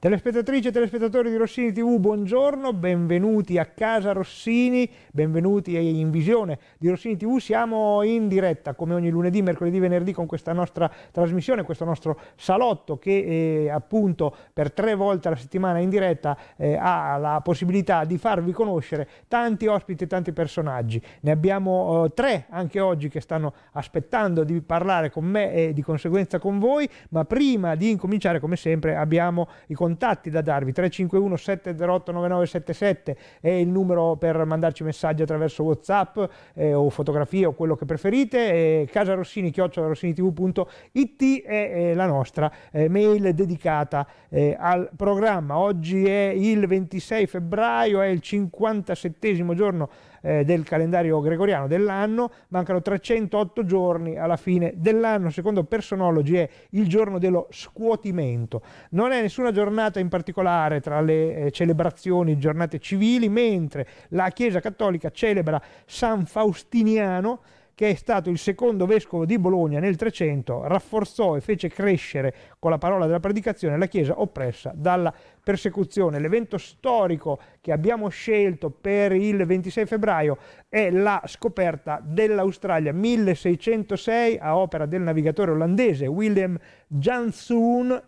Telespettatrici e telespettatori di Rossini TV, buongiorno, benvenuti a casa Rossini, benvenuti in visione di Rossini TV. Siamo in diretta come ogni lunedì, mercoledì, venerdì con questa nostra trasmissione, questo nostro salotto che eh, appunto per tre volte alla settimana in diretta eh, ha la possibilità di farvi conoscere tanti ospiti e tanti personaggi. Ne abbiamo eh, tre anche oggi che stanno aspettando di parlare con me e di conseguenza con voi, ma prima di incominciare come sempre abbiamo i contatti da darvi. 351 708 9977 è il numero per mandarci messaggi attraverso whatsapp eh, o fotografie o quello che preferite. E casa rossini chiocciolarossinitv.it è eh, la nostra eh, mail dedicata eh, al programma. Oggi è il 26 febbraio è il 57 giorno eh, del calendario gregoriano dell'anno, mancano 308 giorni alla fine dell'anno, secondo Personology è il giorno dello scuotimento. Non è nessuna giornata in particolare tra le eh, celebrazioni, giornate civili, mentre la Chiesa Cattolica celebra San Faustiniano, che è stato il secondo vescovo di Bologna nel 300, rafforzò e fece crescere con la parola della predicazione la Chiesa oppressa dalla persecuzione. L'evento storico che abbiamo scelto per il 26 febbraio è la scoperta dell'Australia 1606 a opera del navigatore olandese William Janszoon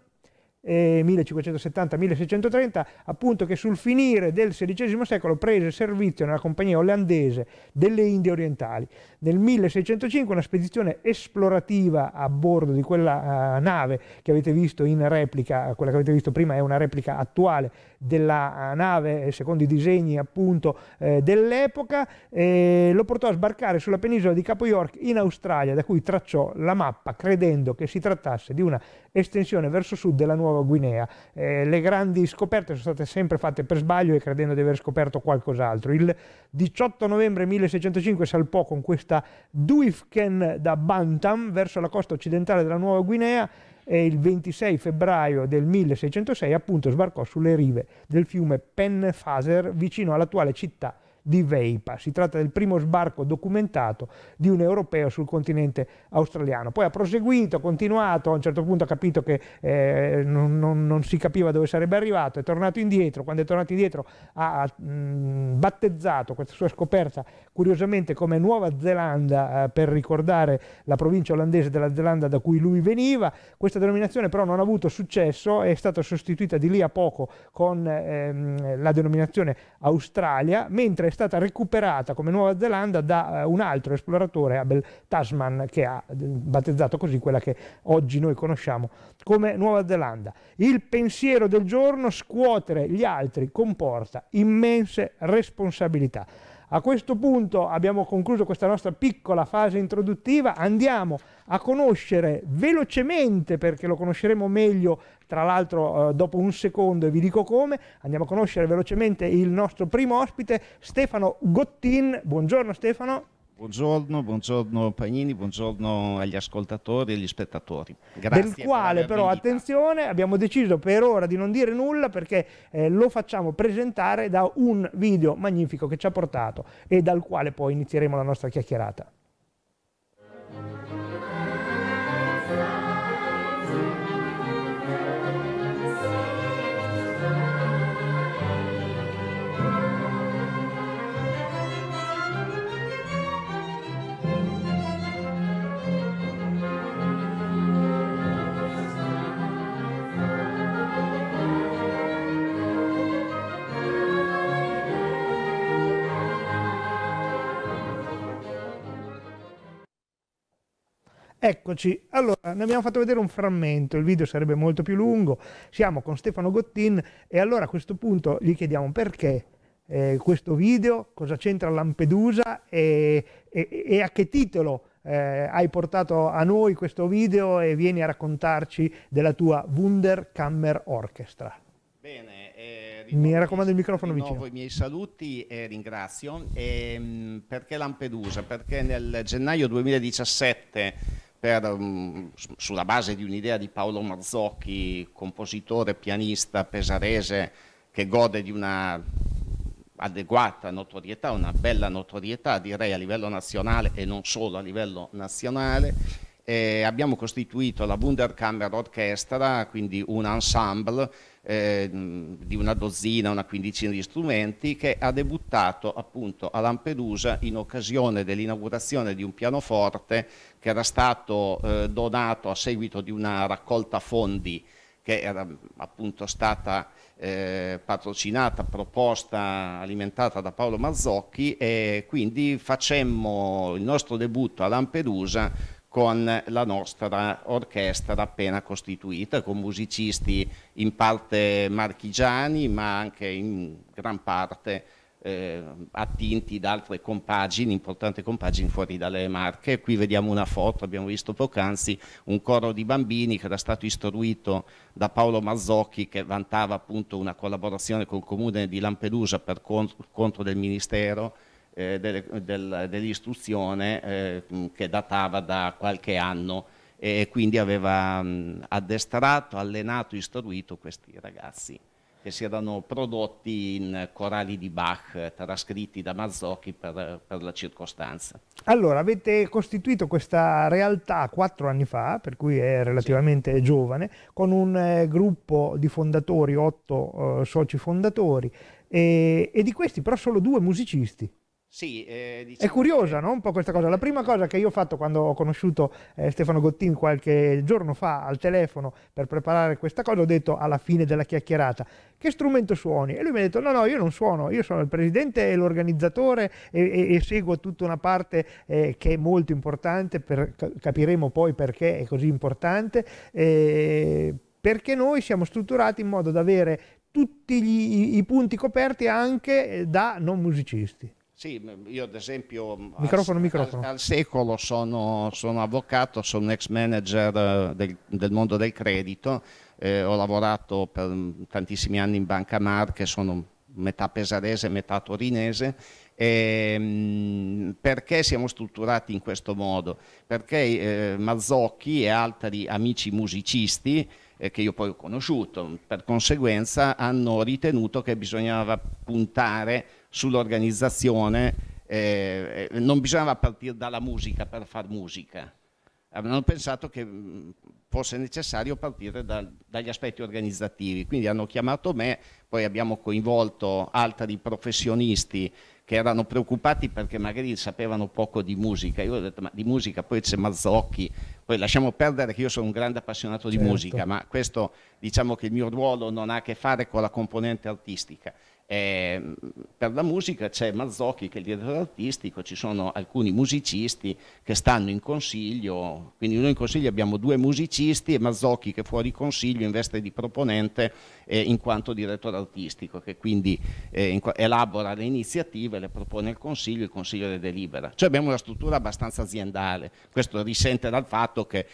eh, 1570-1630, appunto che sul finire del XVI secolo prese servizio nella compagnia olandese delle Indie orientali. Nel 1605 una spedizione esplorativa a bordo di quella uh, nave che avete visto in replica, quella che avete visto prima è una replica attuale della uh, nave eh, secondo i disegni appunto eh, dell'epoca, eh, lo portò a sbarcare sulla penisola di Capo York in Australia, da cui tracciò la mappa credendo che si trattasse di una estensione verso sud della Nuova Guinea. Eh, le grandi scoperte sono state sempre fatte per sbaglio e credendo di aver scoperto qualcos'altro. Il 18 novembre 1605 salpò con questa Duifken da Bantam verso la costa occidentale della Nuova Guinea e il 26 febbraio del 1606 appunto sbarcò sulle rive del fiume Pennefaser vicino all'attuale città di Veipa. Si tratta del primo sbarco documentato di un europeo sul continente australiano. Poi ha proseguito, ha continuato, a un certo punto ha capito che eh, non, non, non, si capiva dove sarebbe arrivato, è tornato indietro, quando è tornato indietro ha mh, battezzato questa sua scoperta curiosamente come Nuova Zelanda eh, per ricordare la provincia olandese della Zelanda da cui lui veniva. Questa denominazione però non ha avuto successo, è stata sostituita di lì a poco con ehm, la denominazione Australia, mentre è stata recuperata come Nuova Zelanda da uh, un altro esploratore, Abel Tasman, che ha eh, battezzato così quella che oggi noi conosciamo come Nuova Zelanda. Il pensiero del giorno, scuotere gli altri, comporta immense responsabilità. A questo punto abbiamo concluso questa nostra piccola fase introduttiva, andiamo a conoscere velocemente, perché lo conosceremo meglio tra l'altro eh, dopo un secondo e vi dico come, andiamo a conoscere velocemente il nostro primo ospite, Stefano Gottin. Buongiorno Stefano. Buongiorno, buongiorno Pagnini, buongiorno agli ascoltatori e agli spettatori. Grazie. Del quale però attenzione, abbiamo deciso per ora di non dire nulla perché eh, lo facciamo presentare da un video magnifico che ci ha portato e dal quale poi inizieremo la nostra chiacchierata. Eccoci, allora ne abbiamo fatto vedere un frammento, il video sarebbe molto più lungo, siamo con Stefano Gottin e allora a questo punto gli chiediamo perché eh, questo video, cosa c'entra Lampedusa e, e, e, a che titolo eh, hai portato a noi questo video e vieni a raccontarci della tua Wunderkammer Orchestra. Bene, eh, mi raccomando il microfono vicino. Rinnovo i miei saluti e ringrazio. E, ehm, perché Lampedusa? Perché nel gennaio 2017 per, um, sulla base di un'idea di Paolo Marzocchi, compositore, pianista pesarese che gode di una adeguata notorietà, una bella notorietà direi a livello nazionale e non solo a livello nazionale, eh, abbiamo costituito la Wunderkammer Orchestra, quindi un ensemble eh, di una dozzina, una quindicina di strumenti che ha debuttato appunto a Lampedusa in occasione dell'inaugurazione di un pianoforte che era stato eh, donato a seguito di una raccolta fondi che era appunto stata eh, patrocinata, proposta, alimentata da Paolo Marzocchi e quindi facemmo il nostro debutto a Lampedusa con la nostra orchestra appena costituita, con musicisti in parte marchigiani ma anche in gran parte eh, attinti da altre compagini, importanti compagini fuori dalle Marche. Qui vediamo una foto, abbiamo visto poc'anzi un coro di bambini che era stato istruito da Paolo Mazzocchi che vantava appunto una collaborazione col comune di Lampedusa per conto, del Ministero eh, del, del, dell'istruzione eh, che datava da qualche anno e quindi aveva mh, addestrato, allenato, istruito questi ragazzi che si erano prodotti in corali di Bach trascritti da Mazzocchi per, per, la circostanza. Allora, avete costituito questa realtà quattro anni fa, per cui è relativamente sì. giovane, con un eh, gruppo di fondatori, otto eh, soci fondatori, e, e di questi però solo due musicisti. Sì, eh, diciamo è curiosa che... no? un po' questa cosa. La prima cosa che io ho fatto quando ho conosciuto eh, Stefano Gottin qualche giorno fa al telefono per preparare questa cosa, ho detto alla fine della chiacchierata, che strumento suoni? E lui mi ha detto, no, no, io non suono, io sono il presidente e l'organizzatore e, e, e seguo tutta una parte eh, che è molto importante, per, capiremo poi perché è così importante, eh, perché noi siamo strutturati in modo da avere tutti gli, i, i punti coperti anche da non musicisti. Sì, io ad esempio microfono, al, microfono. Al, al, secolo sono, sono, avvocato, sono un ex manager eh, del, del mondo del credito, eh, ho lavorato per tantissimi anni in Banca Marche, sono metà pesarese, metà torinese. E, perché siamo strutturati in questo modo? Perché eh, Mazzocchi e altri amici musicisti eh, che io poi ho conosciuto, per conseguenza hanno ritenuto che bisognava puntare sull'organizzazione, eh, eh, non bisognava partire dalla musica per far musica. Avevano pensato che mm, fosse necessario partire da, dagli aspetti organizzativi, quindi hanno chiamato me, poi abbiamo coinvolto altri professionisti che erano preoccupati perché magari sapevano poco di musica. Io ho detto, ma di musica poi c'è Mazzocchi, poi lasciamo perdere che io sono un grande appassionato di certo. musica, ma questo diciamo che il mio ruolo non ha a che fare con la componente artistica. Eh, per la musica c'è Mazzocchi che è il direttore artistico, ci sono alcuni musicisti che stanno in consiglio, quindi noi in consiglio abbiamo due musicisti e Mazzocchi che è fuori consiglio in veste di proponente eh, in quanto direttore artistico, che quindi eh, elabora le iniziative, le propone al consiglio, il consiglio le delibera. Cioè abbiamo una struttura abbastanza aziendale, questo risente dal fatto che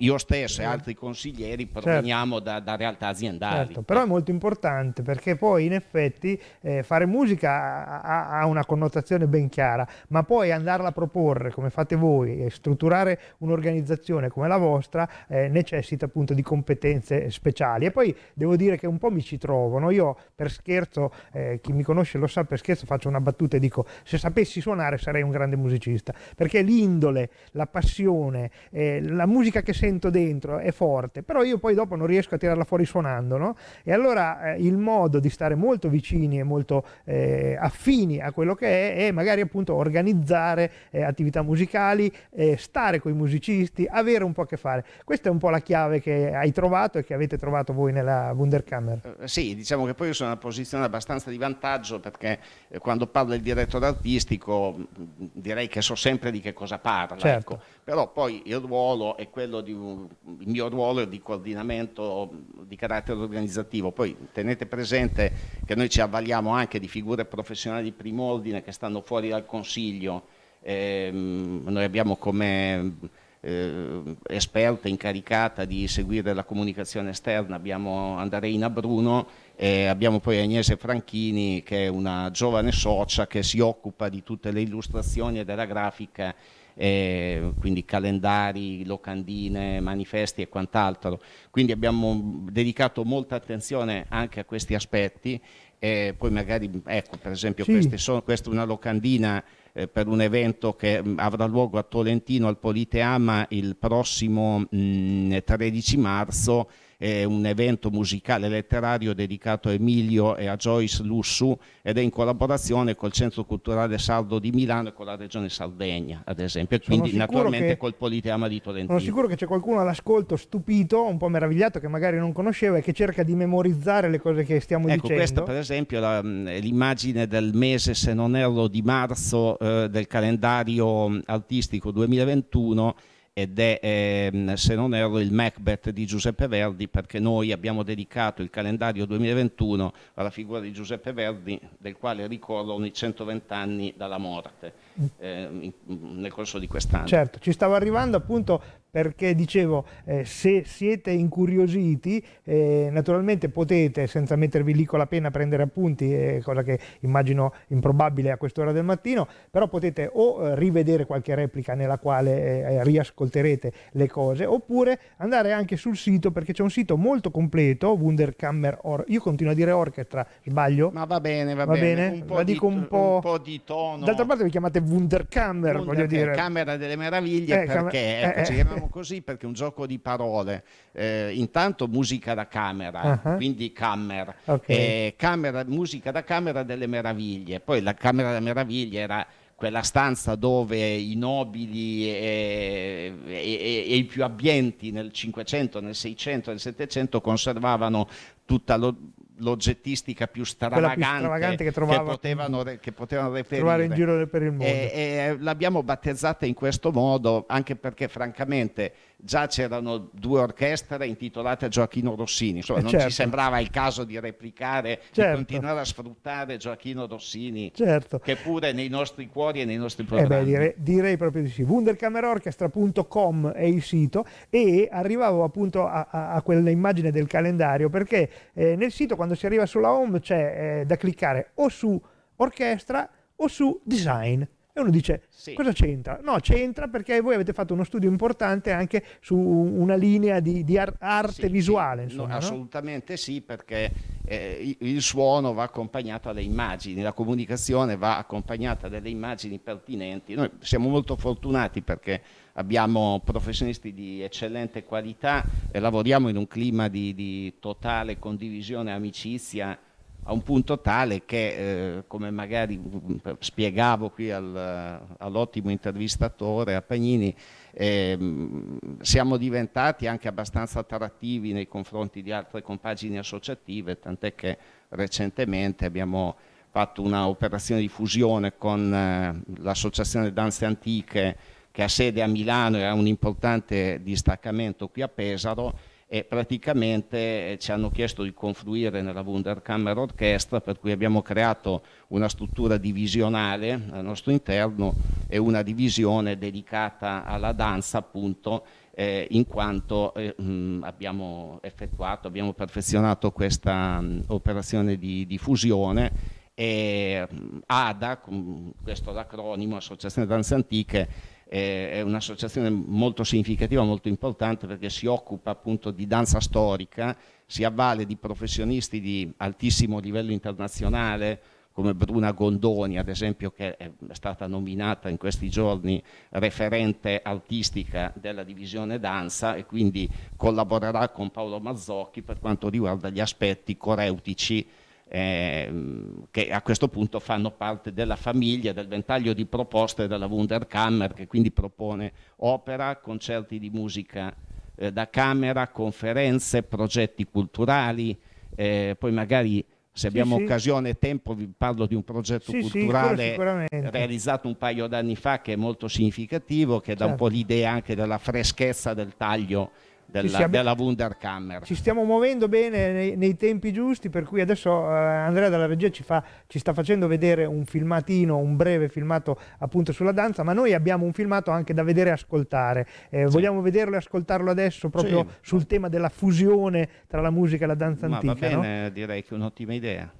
io stesso e altri consiglieri proveniamo certo. da, da, realtà aziendali. Certo, però è molto importante perché poi in effetti eh, fare musica ha, ha, una connotazione ben chiara, ma poi andarla a proporre come fate voi e strutturare un'organizzazione come la vostra eh, necessita appunto di competenze speciali. E poi devo dire che un po' mi ci trovo, no? io per scherzo, eh, chi mi conosce lo sa, per scherzo faccio una battuta e dico se sapessi suonare sarei un grande musicista, perché l'indole, la passione, eh, la musica che sento sento dentro è forte, però io poi dopo non riesco a tirarla fuori suonando, no? E allora eh, il modo di stare molto vicini e molto eh, affini a quello che è è magari appunto organizzare eh, attività musicali, eh, stare con i musicisti, avere un po' a che fare. Questa è un po' la chiave che hai trovato e che avete trovato voi nella Wunderkammer. Eh, sì, diciamo che poi io sono in una posizione abbastanza di vantaggio perché quando parla il direttore artistico direi che so sempre di che cosa parla, certo. ecco. però poi il ruolo è quello di il mio ruolo è di coordinamento di carattere organizzativo. Poi tenete presente che noi ci avvaliamo anche di figure professionali di primo ordine che stanno fuori dal Consiglio. Eh, noi abbiamo come eh, esperta incaricata di seguire la comunicazione esterna, abbiamo Andreina Bruno e abbiamo poi Agnese Franchini che è una giovane socia che si occupa di tutte le illustrazioni e della grafica eh, quindi calendari, locandine, manifesti e quant'altro. Quindi abbiamo dedicato molta attenzione anche a questi aspetti. E poi magari, ecco, per esempio, sì. sono, questa è una locandina eh, per un evento che mh, avrà luogo a Tolentino al Politeama il prossimo mh, 13 marzo è un evento musicale letterario dedicato a Emilio e a Joyce Lussu ed è in collaborazione col Centro Culturale Sardo di Milano e con la Regione Sardegna, ad esempio, e quindi naturalmente che, col Politeama di Tolentino. Sono sicuro che c'è qualcuno all'ascolto stupito, un po' meravigliato, che magari non conosceva e che cerca di memorizzare le cose che stiamo ecco, dicendo. Questa per esempio la, l'immagine del mese, se non erro, di marzo eh, del calendario artistico 2021 ed è, ehm, se non erro, il Macbeth di Giuseppe Verdi, perché noi abbiamo dedicato il calendario 2021 alla figura di Giuseppe Verdi, del quale ricorrono i 120 anni dalla morte eh, nel corso di quest'anno. Certo, ci stavo arrivando appunto perché dicevo, eh, se siete incuriositi, eh, naturalmente potete, senza mettervi lì con la penna, prendere appunti, eh, cosa che immagino improbabile a quest'ora del mattino, però potete o eh, rivedere qualche replica nella quale eh, riascolterete le cose, oppure andare anche sul sito, perché c'è un sito molto completo, Wunderkammer Or... Io continuo a dire orchestra, sbaglio? Ma va bene, va, va bene. bene? Un po La dico di, un, po'... un po' di tono. D'altra parte vi chiamate Wunderkammer, Wunder, voglio dire. Camera delle meraviglie, eh, perché... Cam- ecco, chiamiamo così perché è un gioco di parole. Eh, intanto musica da camera, uh-huh. quindi camera. Okay. Eh, camera, musica da camera delle meraviglie. Poi la camera delle meraviglie era quella stanza dove i nobili e, e, e, e, i più abbienti nel 500, nel 600, nel 700 conservavano tutta lo, l'oggettistica più stravagante, più stravagante che, trovava, che, potevano, che potevano. Trovare in giro per il mondo. E, e l'abbiamo battezzata in questo modo anche perché francamente già c'erano due orchestre intitolate a Gioacchino Rossini, insomma eh non certo. ci sembrava il caso di replicare, certo. di continuare a sfruttare Gioacchino Rossini, certo. che pure nei nostri cuori e nei nostri programmi. Eh beh, direi, direi, proprio di sì. Wunderkammerorchestra.com è il sito e arrivavo appunto a, a, a quell'immagine del calendario perché eh, nel sito quando si arriva sulla home c'è eh, da cliccare o su orchestra o su design. E uno dice, sì. cosa c'entra? No, c'entra perché voi avete fatto uno studio importante anche su una linea di, di ar- arte sì, visuale. Insomma, no, assolutamente sì, perché eh, il suono va accompagnato alle immagini, la comunicazione va accompagnata dalle immagini pertinenti. Noi siamo molto fortunati perché abbiamo professionisti di eccellente qualità e lavoriamo in un clima di, di totale condivisione e amicizia a un punto tale che, eh, come magari mm, spiegavo qui al, all'ottimo intervistatore a Pagnini, eh, siamo diventati anche abbastanza attrattivi nei confronti di altre compagini associative, tant'è che recentemente abbiamo fatto un'operazione di fusione con eh, l'Associazione Danze Antiche che ha sede a Milano e ha un importante distaccamento qui a Pesaro e praticamente eh, ci hanno chiesto di confluire nella Wunderkammer Orchestra per cui abbiamo creato una struttura divisionale al nostro interno e una divisione dedicata alla danza appunto eh, in quanto eh, abbiamo effettuato, abbiamo perfezionato questa mh, operazione di, di fusione e ADA, questo è l'acronimo Associazione Danze Antiche, è un'associazione molto significativa, molto importante perché si occupa appunto di danza storica, si avvale di professionisti di altissimo livello internazionale come Bruna Gondoni ad esempio che è stata nominata in questi giorni referente artistica della divisione danza e quindi collaborerà con Paolo Mazzocchi per quanto riguarda gli aspetti coreutici eh, che a questo punto fanno parte della famiglia, del ventaglio di proposte della Wunderkammer che quindi propone opera, concerti di musica eh, da camera, conferenze, progetti culturali, eh, poi magari se abbiamo sì, occasione e tempo vi parlo di un progetto sì, culturale sì, realizzato un paio d'anni fa che è molto significativo, che certo. dà un po' certo. l'idea anche della freschezza del taglio della, sì, della Wunderkammer. Ci stiamo muovendo bene nei, nei, tempi giusti, per cui adesso eh, Andrea dalla regia ci, fa, ci, sta facendo vedere un filmatino, un breve filmato appunto sulla danza, ma noi abbiamo un filmato anche da vedere e ascoltare. Eh, sì. Vogliamo vederlo e ascoltarlo adesso proprio sì. sul tema della fusione tra la musica e la danza ma antica? Va bene, no? direi che è un'ottima idea.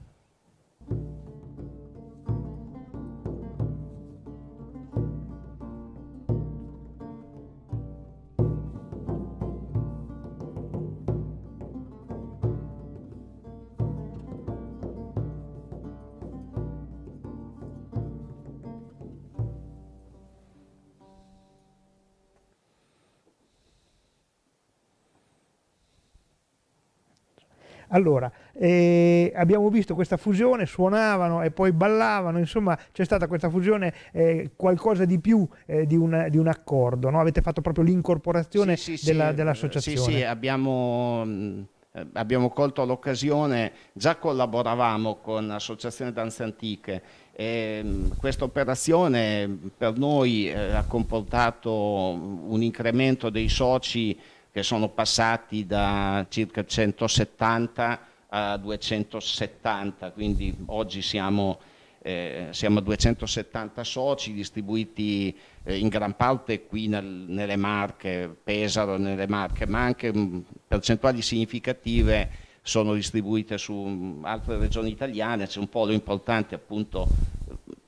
Allora, eh, abbiamo visto questa fusione, suonavano e poi ballavano, insomma c'è stata questa fusione, eh, qualcosa di più eh, di, un, di, un, accordo, no? avete fatto proprio l'incorporazione sì, sì, della, sì, dell'associazione. Sì, sì, abbiamo... Eh, abbiamo colto l'occasione, già collaboravamo con l'Associazione Danze Antiche e mm, questa operazione per noi eh, ha comportato un incremento dei soci che sono passati da circa 170 a 270, quindi oggi siamo eh, siamo a 270 soci distribuiti eh, in gran parte qui nel, nelle Marche, Pesaro, nelle Marche, ma anche mm, percentuali significative sono distribuite su mm, altre regioni italiane, c'è un polo importante appunto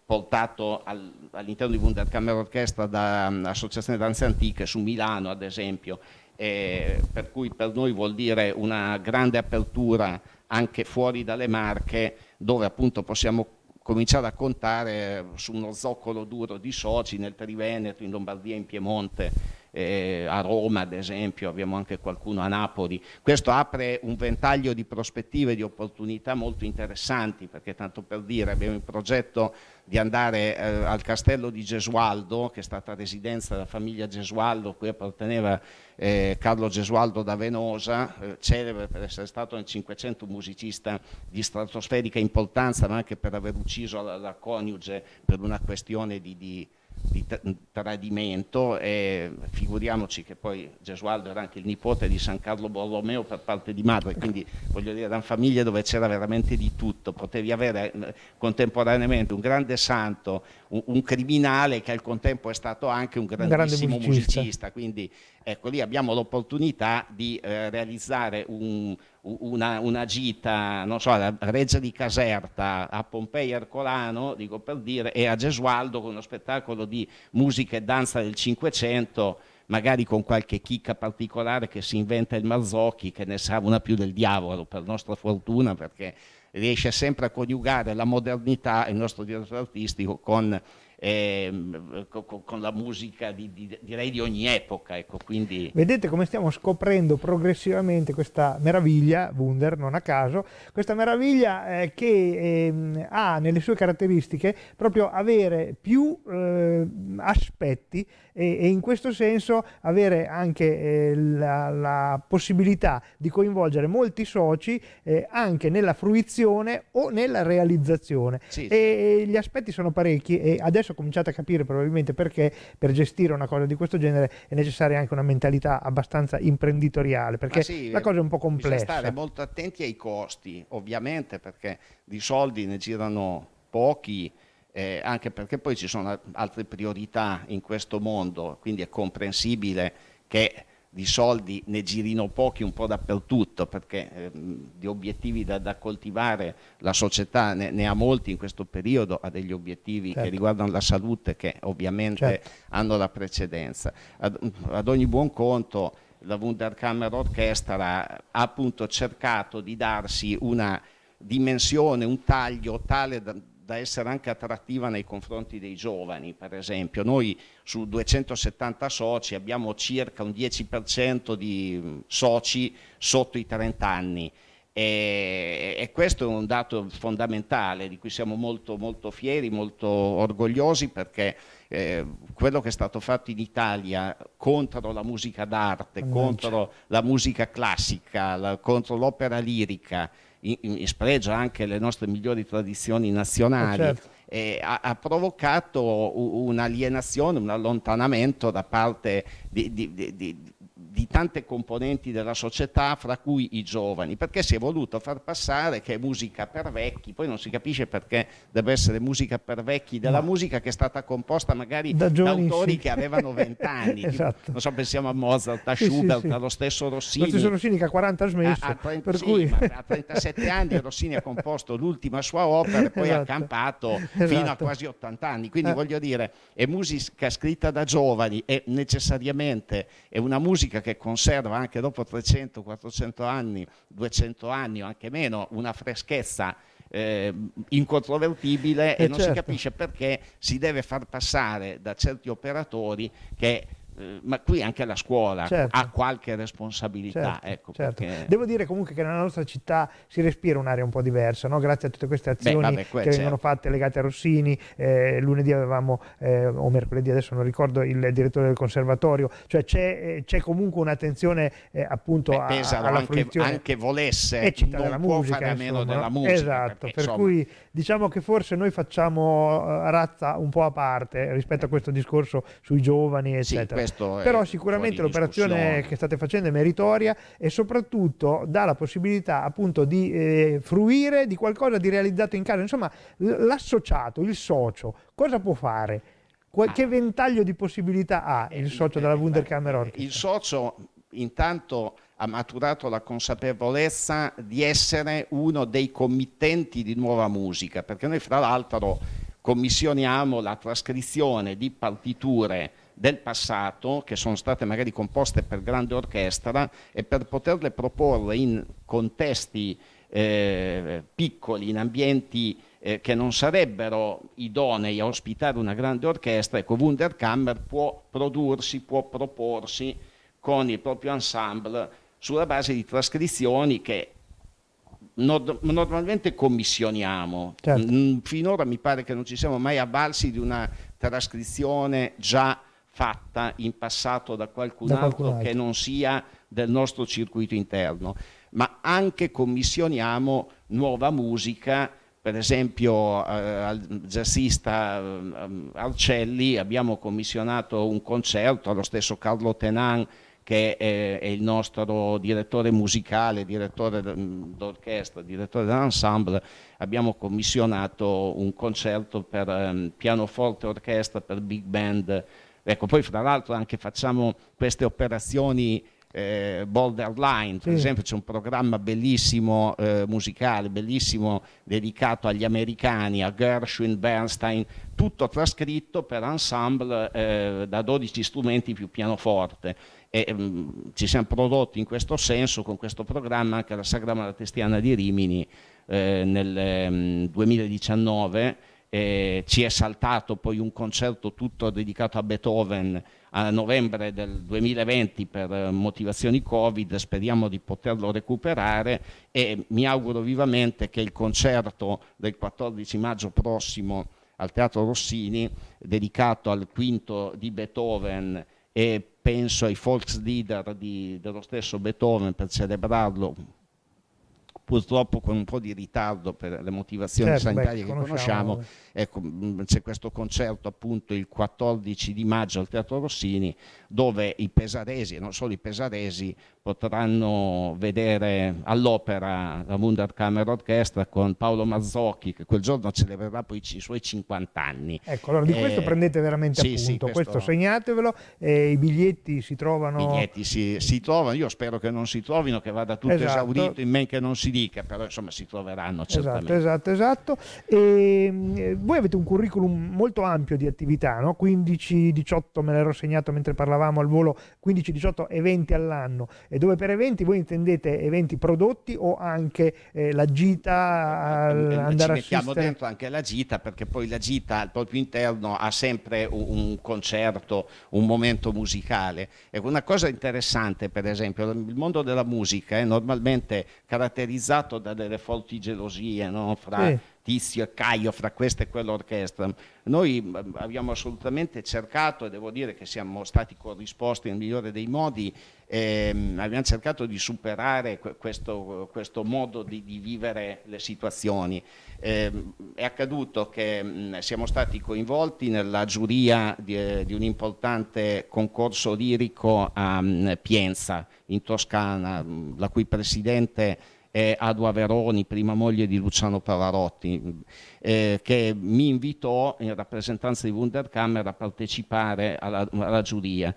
portato al, all'interno di Wunderkammer Orchestra dall'Associazione mm, Danze Antiche su Milano ad esempio, per cui per noi vuol dire una grande apertura anche fuori dalle Marche dove appunto possiamo cominciare a contare su uno zoccolo duro di soci nel Triveneto, in Lombardia, in Piemonte, eh, a Roma ad esempio, abbiamo anche qualcuno a Napoli. Questo apre un ventaglio di prospettive, di opportunità molto interessanti, perché tanto per dire abbiamo in progetto di andare eh, al castello di Gesualdo, che è stata residenza della famiglia Gesualdo, cui apparteneva eh, Carlo Gesualdo da Venosa, eh, celebre per essere stato nel Cinquecento un musicista di stratosferica importanza, ma anche per aver ucciso la, la coniuge per una questione di, di di tradimento e figuriamoci che poi Gesualdo era anche il nipote di San Carlo Borromeo per parte di madre, quindi voglio dire, erano famiglie dove c'era veramente di tutto, potevi avere eh, contemporaneamente un grande santo, un, un, criminale che al contempo è stato anche un grandissimo un musicista. musicista. quindi ecco lì abbiamo l'opportunità di eh, realizzare un, una, una, gita, non so, a Reggia di Caserta, a Pompei Ercolano, dico per dire, e a Gesualdo con uno spettacolo di musica e danza del Cinquecento, magari con qualche chicca particolare che si inventa il Marzocchi, che ne sa una più del diavolo, per nostra fortuna, perché riesce sempre a coniugare la modernità, il nostro direttore artistico, con eh, con, la musica di, di, direi di ogni epoca. Ecco, quindi... Vedete come stiamo scoprendo progressivamente questa meraviglia, Wunder, non a caso, questa meraviglia eh, che eh, ha nelle sue caratteristiche proprio avere più eh, aspetti e, e, in questo senso avere anche eh, la, la, possibilità di coinvolgere molti soci eh, anche nella fruizione o nella realizzazione. Sì, sì. E, gli aspetti sono parecchi e adesso cominciate a capire probabilmente perché per gestire una cosa di questo genere è necessaria anche una mentalità abbastanza imprenditoriale, perché sì, la cosa è un po' complessa. Bisogna stare molto attenti ai costi, ovviamente, perché di soldi ne girano pochi eh, anche perché poi ci sono altre priorità in questo mondo, quindi è comprensibile che di soldi ne girino pochi un po' dappertutto, perché eh, di obiettivi da, da, coltivare la società ne, ne, ha molti in questo periodo, ha degli obiettivi certo. che riguardano la salute che ovviamente certo. hanno la precedenza. Ad, ad, ogni buon conto la Wunderkammer Orchestra ha appunto cercato di darsi una dimensione, un taglio tale da, da essere anche attrattiva nei confronti dei giovani, per esempio. Noi su 270 soci abbiamo circa un 10% di soci sotto i 30 anni e, e, questo è un dato fondamentale di cui siamo molto, molto fieri, molto orgogliosi perché eh, quello che è stato fatto in Italia contro la musica d'arte, contro la musica classica, la, contro l'opera lirica, in, in spregio anche le nostre migliori tradizioni nazionali, eh certo. ha, ha, provocato un'alienazione, un allontanamento da parte di, di, di, di tante componenti della società, fra cui i giovani, perché si è voluto far passare che è musica per vecchi, poi non si capisce perché deve essere musica per vecchi, della no. musica che è stata composta magari da, da autori che avevano vent'anni, esatto. non so, pensiamo a Mozart, a Schubert, sì, sì, allo stesso Rossini. Lo stesso Rossini che a 40 ha smesso, a, a 30, per cui... a 37 anni Rossini ha composto l'ultima sua opera e poi esatto. ha campato esatto. fino a quasi 80 anni, quindi eh. voglio dire, è musica scritta da giovani e necessariamente è una musica che conserva anche dopo 300, 400 anni, 200 anni o anche meno una freschezza eh, incontrovertibile e, e non certo. si capisce perché si deve far passare da certi operatori che eh, ma qui anche la scuola certo. ha qualche responsabilità. Certo, ecco, certo. Devo dire comunque che nella nostra città si respira un'area un po' diversa, no? grazie a tutte queste azioni Beh, vabbè, que- che vengono certo. fatte legate a Rossini. Eh, lunedì avevamo, eh, o mercoledì adesso non ricordo, il direttore del conservatorio, cioè c'è, eh, c'è comunque un'attenzione eh, appunto Beh, a, alla anche, fruizione. Anche volesse, non della può musica, fare insomma, meno della musica. Esatto, perché, per insomma... cui diciamo che forse noi facciamo razza un po' a parte rispetto a questo discorso sui giovani, eccetera. Sì, Però sicuramente l'operazione che state facendo è meritoria e soprattutto dà la possibilità appunto di eh, fruire di qualcosa di realizzato in casa. Insomma, l'associato, il socio, cosa può fare? Che ventaglio di possibilità ha il socio della Wunderkammer Orchestra? Il socio intanto ha maturato la consapevolezza di essere uno dei committenti di nuova musica, perché noi fra l'altro commissioniamo la trascrizione di partiture del passato che sono state magari composte per grande orchestra e per poterle proporre in contesti eh, piccoli, in ambienti eh, che non sarebbero idonei a ospitare una grande orchestra, ecco Wunderkammer può prodursi, può proporsi con il proprio ensemble sulla base di trascrizioni che normalmente commissioniamo. Certo. Finora mi pare che non ci siamo mai avvalsi di una trascrizione già fatta in passato da qualcun, da qualcun altro, altro che non sia del nostro circuito interno, ma anche commissioniamo nuova musica per esempio eh, al jazzista eh, Arcelli abbiamo commissionato un concerto allo stesso Carlo Tenan che è, è, il nostro direttore musicale, direttore d'orchestra, direttore dell'ensemble, abbiamo commissionato un concerto per um, pianoforte orchestra, per big band. Ecco, poi fra l'altro anche facciamo queste operazioni eh, borderline, per sì. esempio c'è un programma bellissimo eh, musicale, bellissimo dedicato agli americani, a Gershwin, Bernstein, tutto trascritto per ensemble eh, da 12 strumenti più pianoforte e um, ci siamo prodotti in questo senso con questo programma anche alla Sagra Malatestiana di Rimini eh, nel um, 2019 eh, ci è saltato poi un concerto tutto dedicato a Beethoven a novembre del 2020 per eh, motivazioni Covid, speriamo di poterlo recuperare e mi auguro vivamente che il concerto del 14 maggio prossimo al Teatro Rossini, dedicato al quinto di Beethoven e penso ai Volkslieder di, dello stesso Beethoven per celebrarlo purtroppo con un po' di ritardo per le motivazioni certo, sanitarie beh, che conosciamo, conosciamo ecco, mm, c'è questo concerto appunto il 14 di maggio al Teatro Rossini dove i pesaresi, e non solo i pesaresi, potranno vedere all'opera la Wunderkammer Orchestra con Paolo Mazzocchi che quel giorno celebrerà poi i suoi 50 anni. Ecco, allora di eh, questo prendete veramente sì, appunto, sì, questo... questo... segnatevelo, eh, i biglietti si trovano... I biglietti si, si, trovano, io spero che non si trovino, che vada tutto esatto. esaurito, in men che non si dica, però insomma si troveranno esatto, certamente. Esatto, esatto, esatto. E, voi avete un curriculum molto ampio di attività, no? 15-18 me l'ero segnato mentre parlavamo al volo, 15-18 eventi all'anno e dove per eventi voi intendete eventi prodotti o anche eh, la gita, al, eh, andare a Ci mettiamo dentro anche la gita perché poi la gita al proprio interno ha sempre un, un concerto, un momento musicale. Ecco, una cosa interessante per esempio, il mondo della musica è normalmente caratterizzato da delle forti gelosie no? fra... Sì Tizio e Caio fra questa e quell'orchestra. Noi mm, abbiamo assolutamente cercato, e devo dire che siamo stati corrisposti nel migliore dei modi, ehm, abbiamo cercato di superare questo, questo modo di, di, vivere le situazioni. Eh, è accaduto che mh, mm, siamo stati coinvolti nella giuria di, eh, di un importante concorso lirico a mh, mm, Pienza, in Toscana, mh, la cui presidente eh, Adua Veroni, prima moglie di Luciano Pavarotti, eh, che mi invitò in rappresentanza di Wunderkammer a partecipare alla, alla giuria.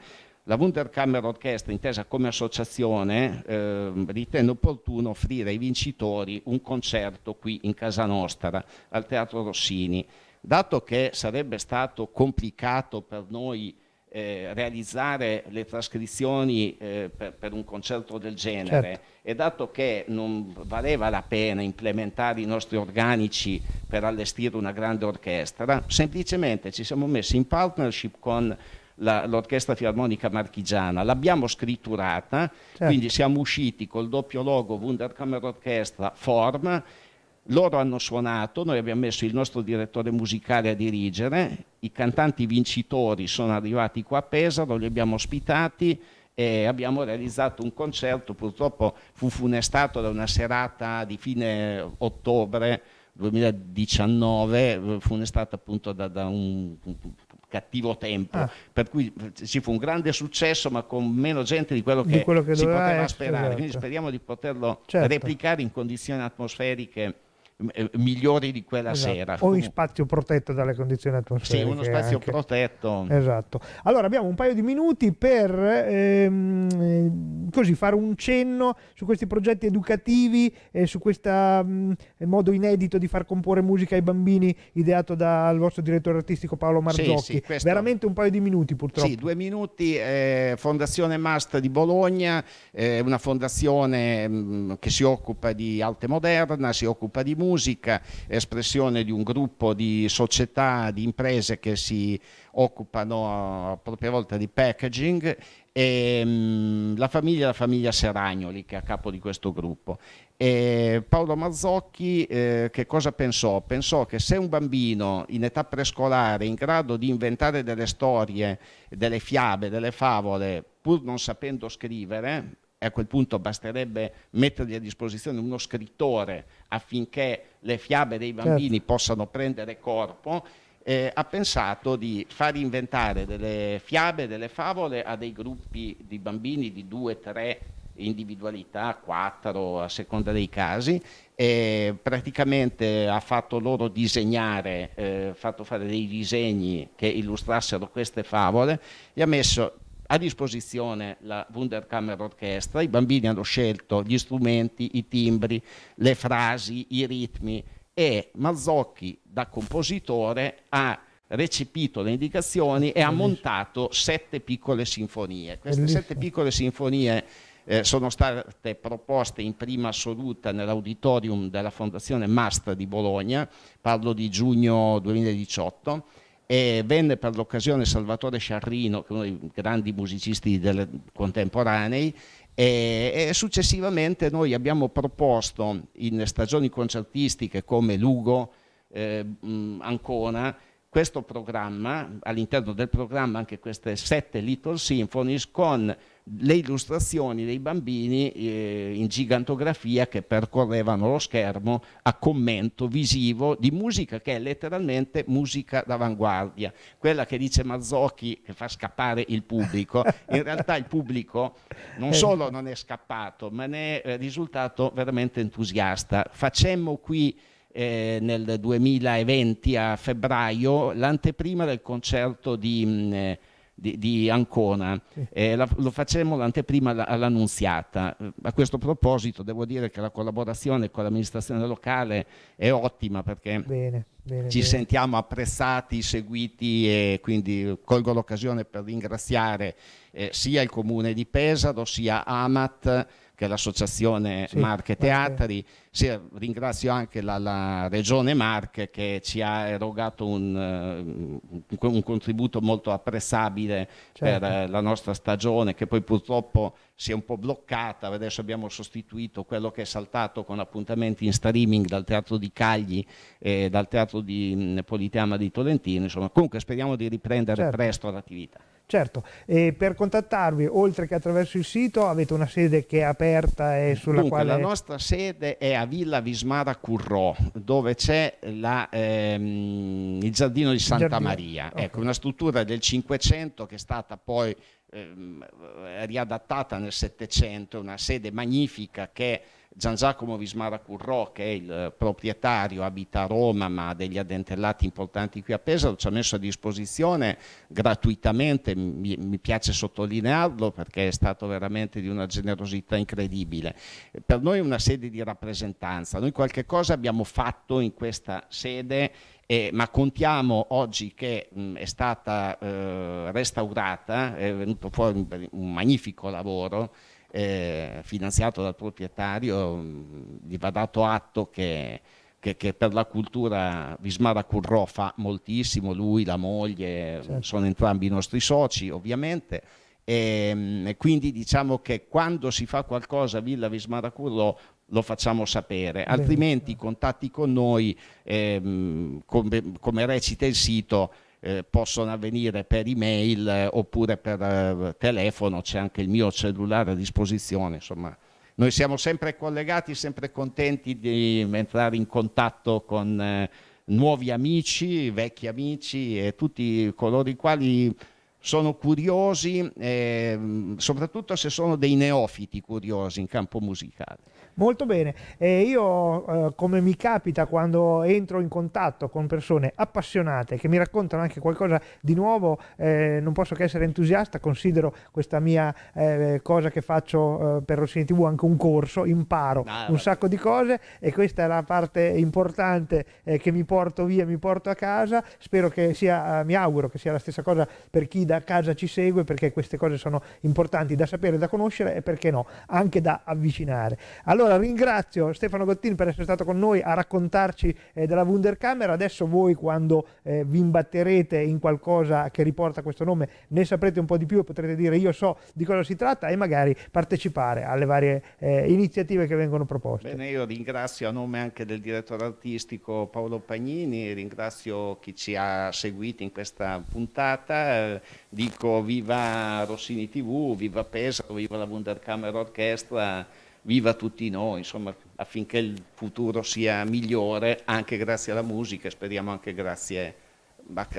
La Wunderkammer Orchestra, intesa come associazione, eh, ritenne opportuno offrire ai vincitori un concerto qui in casa nostra, al Teatro Rossini. Dato che sarebbe stato complicato per noi eh, realizzare le trascrizioni eh, per, per, un concerto del genere certo. e dato che non valeva la pena implementare i nostri organici per allestire una grande orchestra, semplicemente ci siamo messi in partnership con la, l'Orchestra Filarmonica Marchigiana, l'abbiamo scritturata, certo. quindi siamo usciti col doppio logo Wunderkammer Orchestra Form, loro hanno suonato, noi abbiamo messo il nostro direttore musicale a dirigere, i cantanti vincitori sono arrivati qua a Pesaro, li abbiamo ospitati e abbiamo realizzato un concerto, purtroppo fu funestato da una serata di fine ottobre 2019, funestata appunto da, da un, cattivo tempo, ah. per cui ci fu un grande successo ma con meno gente di quello che, di quello che si poteva essere, sperare, esatto. quindi speriamo di poterlo certo. replicare in condizioni atmosferiche migliori di quella esatto. sera. O in spazio protetto dalle condizioni atmosferiche. Sì, uno spazio anche. protetto. Esatto. Allora abbiamo un paio di minuti per ehm, così fare un cenno su questi progetti educativi e su questo mm, modo inedito di far comporre musica ai bambini ideato dal vostro direttore artistico Paolo Marzocchi. Sì, sì, questo... Veramente un paio di minuti purtroppo. Sì, due minuti. Eh, fondazione Mast di Bologna, eh, una fondazione mh, mm, che si occupa di arte moderna, si occupa di musica musica, espressione di un gruppo di società, di imprese che si occupano a propria volta di packaging e um, la famiglia la famiglia Seragnoli che è a capo di questo gruppo. E Paolo Mazzocchi eh, che cosa pensò? Pensò che se un bambino in età prescolare è in grado di inventare delle storie, delle fiabe, delle favole, pur non sapendo scrivere, e a quel punto basterebbe mettergli a disposizione uno scrittore affinché le fiabe dei bambini certo. possano prendere corpo, eh, ha pensato di far inventare delle fiabe, delle favole a dei gruppi di bambini di due, tre individualità, quattro a seconda dei casi, e praticamente ha fatto loro disegnare, eh, fatto fare dei disegni che illustrassero queste favole, gli ha messo a disposizione la Wunderkammer Orchestra, i bambini hanno scelto gli strumenti, i timbri, le frasi, i ritmi e Mazzocchi da compositore ha recepito le indicazioni e ha montato sette piccole sinfonie. Queste sette piccole sinfonie eh, sono state proposte in prima assoluta nell'auditorium della Fondazione Mast di Bologna, parlo di giugno 2018 e venne per l'occasione Salvatore Sciarrino, che è uno dei grandi musicisti contemporanei, e, e, successivamente noi abbiamo proposto in stagioni concertistiche come Lugo, eh, Ancona, questo programma, all'interno del programma anche queste sette Little Symphonies con le illustrazioni dei bambini eh, in gigantografia che percorrevano lo schermo a commento visivo di musica che è letteralmente musica d'avanguardia, quella che dice Mazzocchi che fa scappare il pubblico, in realtà il pubblico non eh. solo non è scappato ma ne è risultato veramente entusiasta. Facemmo qui eh, nel 2020 a febbraio l'anteprima del concerto di, mh, mm, di, di Ancona, sì. eh, la, lo facemmo l'anteprima all'Annunziata. A questo proposito devo dire che la collaborazione con l'amministrazione locale è ottima perché bene, bene, ci bene. sentiamo apprezzati, seguiti e quindi colgo l'occasione per ringraziare eh, sia il comune di Pesaro sia Amat che è l'associazione sì, Marche Teatri. Sì, ringrazio anche la, la, Regione Marche che ci ha erogato un, uh, un contributo molto apprezzabile certo. per uh, la nostra stagione che poi purtroppo si è un po' bloccata, adesso abbiamo sostituito quello che è saltato con appuntamenti in streaming dal Teatro di Cagli e dal Teatro di um, Politeama di Tolentino, insomma comunque speriamo di riprendere certo. presto l'attività. Certo, e per contattarvi, oltre che attraverso il sito, avete una sede che è aperta e sulla Dunque, quale... La nostra sede è a Villa Vismara Currò, dove c'è la, ehm, il giardino di Santa giardino. Maria. Okay. Ecco, una struttura del Cinquecento che è stata poi ehm, riadattata nel Settecento, una sede magnifica che Gian Giacomo Vismara Currò, che è il proprietario, abita a Roma ma ha degli addentellati importanti qui a Pesaro, ci ha messo a disposizione gratuitamente, mi, mi piace sottolinearlo perché è stato veramente di una generosità incredibile. Per noi è una sede di rappresentanza, noi qualche cosa abbiamo fatto in questa sede eh, ma contiamo oggi che mh, è stata eh, restaurata, è venuto fuori un, un magnifico lavoro eh, finanziato dal proprietario, gli va dato atto che, che che, per la cultura Vismara Currò fa moltissimo, lui, la moglie, certo. sono entrambi i nostri soci ovviamente. E, ehm, e, quindi diciamo che quando si fa qualcosa a Villa Vismara Currò lo facciamo sapere, altrimenti i contatti con noi, ehm, come, come, recita il sito, eh, possono avvenire per email eh, oppure per eh, telefono, c'è anche il mio cellulare a disposizione, insomma noi siamo sempre collegati, sempre contenti di entrare in contatto con eh, nuovi amici, vecchi amici e tutti coloro i quali sono curiosi, eh, soprattutto se sono dei neofiti curiosi in campo musicale. Molto bene, e io eh, come mi capita quando entro in contatto con persone appassionate che mi raccontano anche qualcosa di nuovo, eh, non posso che essere entusiasta, considero questa mia eh, cosa che faccio eh, per Rossini TV anche un corso, imparo ah, un sacco di cose e questa è la parte importante eh, che mi porto via, mi porto a casa, spero che sia, mi auguro che sia la stessa cosa per chi da casa ci segue perché queste cose sono importanti da sapere, da conoscere e perché no, anche da avvicinare. Allora, allora ringrazio Stefano Gottin per essere stato con noi a raccontarci eh, della Wunderkammer. Adesso voi quando eh, vi imbatterete in qualcosa che riporta questo nome ne saprete un po' di più e potrete dire io so di cosa si tratta e magari partecipare alle varie eh, iniziative che vengono proposte. Bene, io ringrazio a nome anche del direttore artistico Paolo Pagnini, ringrazio chi ci ha seguiti in questa puntata, dico viva Rossini TV, viva Pesaro, viva la Wunderkammer Orchestra viva tutti noi, insomma, affinché il futuro sia migliore anche grazie alla musica e speriamo anche grazie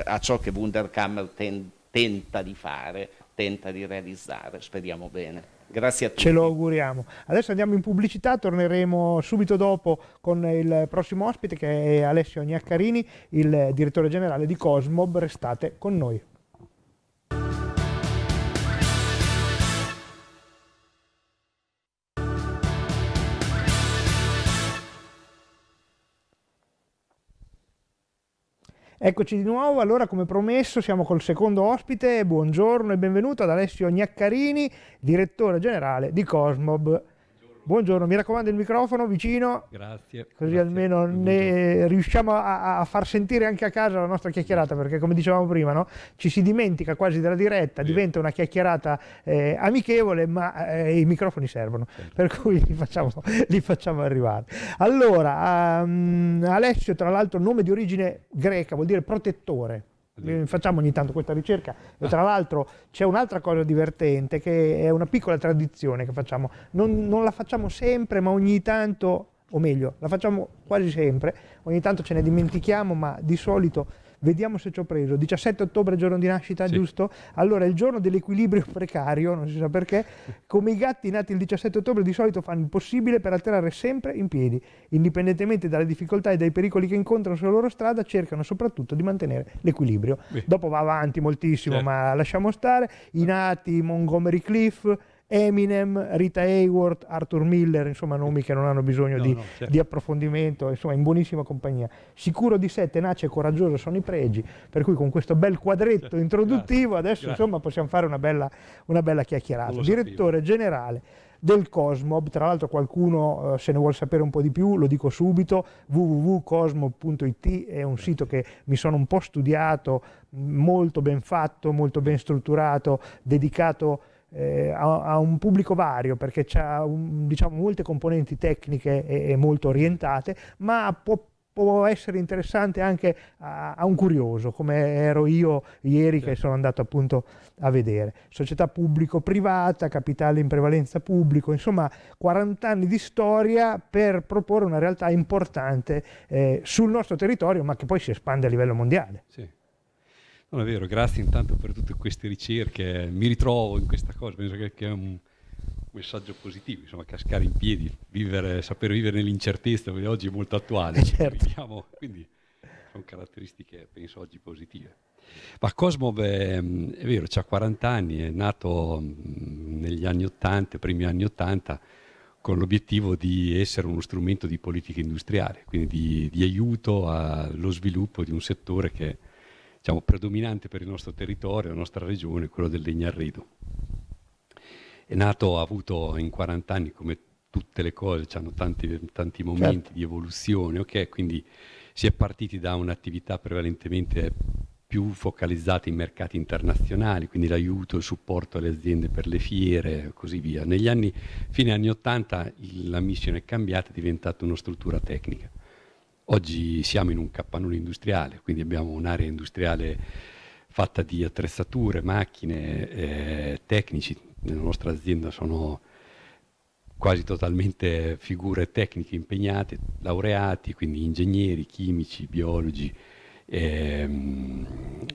a ciò che Wunderkammer ten, tenta di fare, tenta di realizzare, speriamo bene. Grazie a tutti. Ce lo auguriamo. Adesso andiamo in pubblicità, torneremo subito dopo con il prossimo ospite che è Alessio Gnaccarini, il direttore generale di Cosmob. Restate con noi. Eccoci di nuovo, allora come promesso siamo col secondo ospite, buongiorno e benvenuto ad Alessio Gnaccarini, direttore generale di Cosmob. Buongiorno, mi raccomando il microfono vicino. Grazie. Così grazie. almeno ne riusciamo a, a, far sentire anche a casa la nostra chiacchierata, perché come dicevamo prima, no? ci si dimentica quasi della diretta, sì. diventa una chiacchierata eh, amichevole, ma eh, i microfoni servono, certo. per cui li facciamo, li facciamo arrivare. Allora, um, Alessio, tra l'altro, nome di origine greca, vuol dire protettore. Facciamo ogni tanto questa ricerca. E tra l'altro c'è un'altra cosa divertente che è una piccola tradizione che facciamo, non, non la facciamo sempre ma ogni tanto, o meglio, la facciamo quasi sempre, ogni tanto ce ne dimentichiamo ma di solito Vediamo se ci ho preso. 17 ottobre, giorno di nascita, sì. giusto? Allora, il giorno dell'equilibrio precario, non si sa perché, come i gatti nati il 17 ottobre di solito fanno il possibile per atterrare sempre in piedi. Indipendentemente dalle difficoltà e dai pericoli che incontrano sulla loro strada, cercano soprattutto di mantenere l'equilibrio. Dopo va avanti moltissimo, certo. ma lasciamo stare. I nati, Montgomery Cliff, Eminem, Rita Hayworth, Arthur Miller, insomma nomi che non hanno bisogno no, di, no, certo. di, approfondimento, insomma in buonissima compagnia. Sicuro di sé, tenace e coraggioso sono i pregi, per cui con questo bel quadretto certo. introduttivo grazie, adesso grazie. insomma possiamo fare una bella, una bella chiacchierata. Direttore generale del Cosmob, tra l'altro qualcuno eh, se ne vuole sapere un po' di più, lo dico subito, www.cosmob.it è un sito che mi sono un po' studiato, molto ben fatto, molto ben strutturato, dedicato eh, a, a, un pubblico vario perché ha diciamo, molte componenti tecniche e, e molto orientate, ma può può essere interessante anche a, a, un curioso, come ero io ieri che sono andato appunto a vedere. Società pubblico-privata, capitale in prevalenza pubblico, insomma 40 anni di storia per proporre una realtà importante eh, sul nostro territorio, ma che poi si espande a livello mondiale. Sì. Non è vero, grazie intanto per tutte queste ricerche, mi ritrovo in questa cosa, penso che, che è un messaggio positivo, insomma, cascare in piedi, vivere, saper vivere nell'incertezza, perché oggi è molto attuale, certo. quindi sono caratteristiche, penso, oggi positive. Ma Cosmov è, è vero, ha 40 anni, è nato mm, negli anni 80, primi anni 80, con l'obiettivo di essere uno strumento di politica industriale, quindi di, di aiuto allo sviluppo di un settore che diciamo, predominante per il nostro territorio, la nostra regione, quello del legnarredo. È nato, ha avuto in 40 anni, come tutte le cose hanno tanti, tanti momenti certo. di evoluzione, ok? Quindi si è partiti da un'attività prevalentemente più focalizzata in mercati internazionali, quindi l'aiuto, il supporto alle aziende per le fiere e così via. Negli anni, fine anni 80 la missione è cambiata, è diventata una struttura tecnica. Oggi siamo in un capannone industriale, quindi abbiamo un'area industriale fatta di attrezzature, macchine, eh, tecnici. Nella nostra azienda sono quasi totalmente figure tecniche impegnate, laureati, quindi ingegneri, chimici, biologi. Ehm,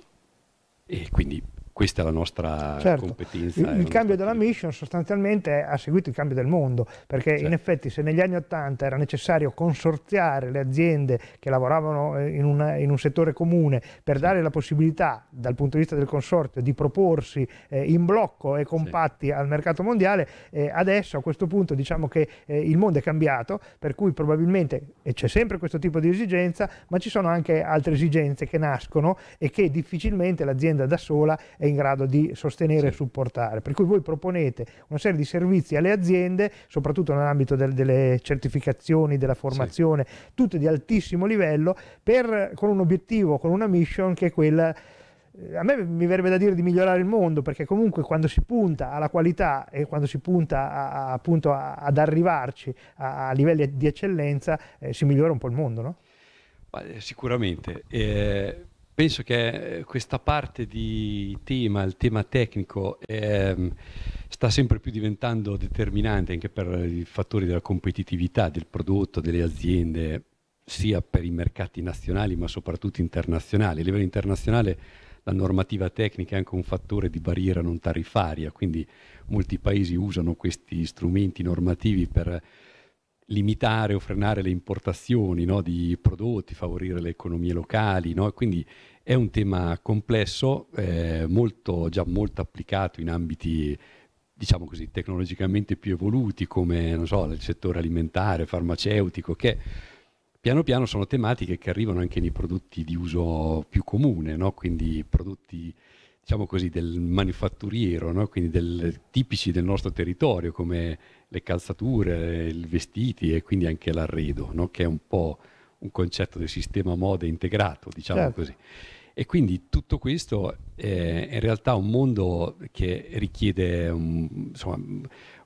e quindi questa è la nostra certo. competenza. Il, il cambio della mission sostanzialmente ha seguito il cambio del mondo, perché certo. in effetti se negli anni Ottanta era necessario consorziare le aziende che lavoravano eh, in, una, in un settore comune per sì. dare la possibilità dal punto di vista del consorzio di proporsi eh, in blocco e compatti sì. al mercato mondiale, eh, adesso a questo punto diciamo che eh, il mondo è cambiato, per cui probabilmente e c'è sempre questo tipo di esigenza, ma ci sono anche altre esigenze che nascono e che difficilmente l'azienda da sola è in grado di sostenere sì. e supportare. Per cui voi proponete una serie di servizi alle aziende, soprattutto nell'ambito del, delle certificazioni, della formazione, sì. tutte di altissimo livello, per, con un obiettivo, con una mission che è quella eh, a me mi verrebbe da dire di migliorare il mondo perché comunque quando si punta alla qualità e quando si punta a, a, appunto a, ad arrivarci a, livelli di eccellenza eh, si migliora un po' il mondo, no? Sicuramente. Eh, penso che eh, questa parte di tema, il tema tecnico, eh, sta sempre più diventando determinante anche per i fattori della competitività del prodotto, delle aziende, sia per i mercati nazionali ma soprattutto internazionali. A livello internazionale la normativa tecnica è anche un fattore di barriera non tariffaria, quindi molti paesi usano questi strumenti normativi per limitare o frenare le importazioni no, di prodotti, favorire le economie locali, no? quindi è un tema complesso, eh, molto, già molto applicato in ambiti diciamo così, tecnologicamente più evoluti come so, il settore alimentare, farmaceutico, che piano piano sono tematiche che arrivano anche nei prodotti di uso più comune, no? quindi prodotti diciamo così, del manifatturiero, no? quindi del, tipici del nostro territorio come le calzature, i vestiti e quindi anche l'arredo, no? che è un po' un concetto del sistema moda integrato, diciamo certo. così. E quindi tutto questo è in realtà un mondo che richiede un, insomma,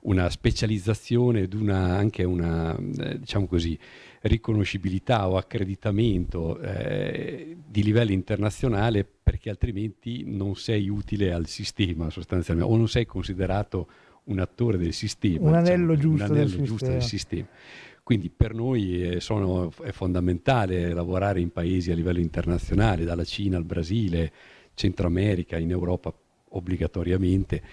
una specializzazione ed una, anche una, eh, diciamo così, riconoscibilità o accreditamento eh, di livello internazionale perché altrimenti non sei utile al sistema sostanzialmente o non sei considerato un attore del sistema. Un anello, diciamo, giusto, un anello del giusto del sistema. Quindi per noi è, sono, è, fondamentale lavorare in paesi a livello internazionale, dalla Cina al Brasile, Centro America, in Europa obbligatoriamente,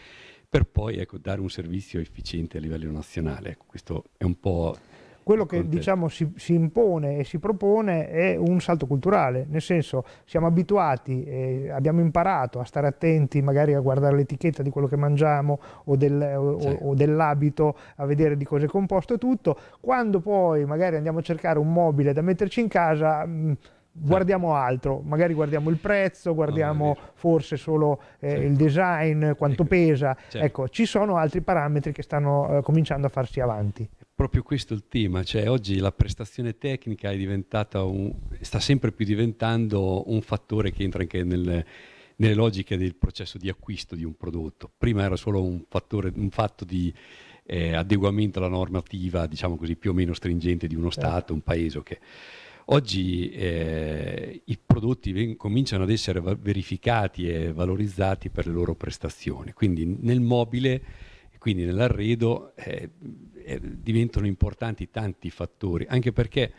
per poi ecco, dare un servizio efficiente a livello nazionale. Ecco, questo è un po' quello che diciamo, si, si, impone e si propone è un salto culturale, nel senso siamo abituati, eh, abbiamo imparato a stare attenti magari a guardare l'etichetta di quello che mangiamo o, del, o, sì. o dell'abito, a vedere di cosa è composto tutto, quando poi magari andiamo a cercare un mobile da metterci in casa... Mh, mm, guardiamo altro, magari guardiamo il prezzo, guardiamo no, forse solo eh, sì. il design, quanto pesa, certo. ecco, ci sono altri parametri che stanno eh, cominciando a farsi avanti proprio questo il tema, cioè oggi la prestazione tecnica è diventata un, sta sempre più diventando un fattore che entra anche nel, nelle logiche del processo di acquisto di un prodotto. Prima era solo un, fattore, un fatto di eh, adeguamento alla normativa, diciamo così, più o meno stringente di uno certo. Stato, un paese. Okay. Oggi eh, i prodotti cominciano ad essere verificati e valorizzati per le loro prestazioni, quindi nel mobile quindi nell'arredo eh, eh, diventano importanti tanti fattori, anche perché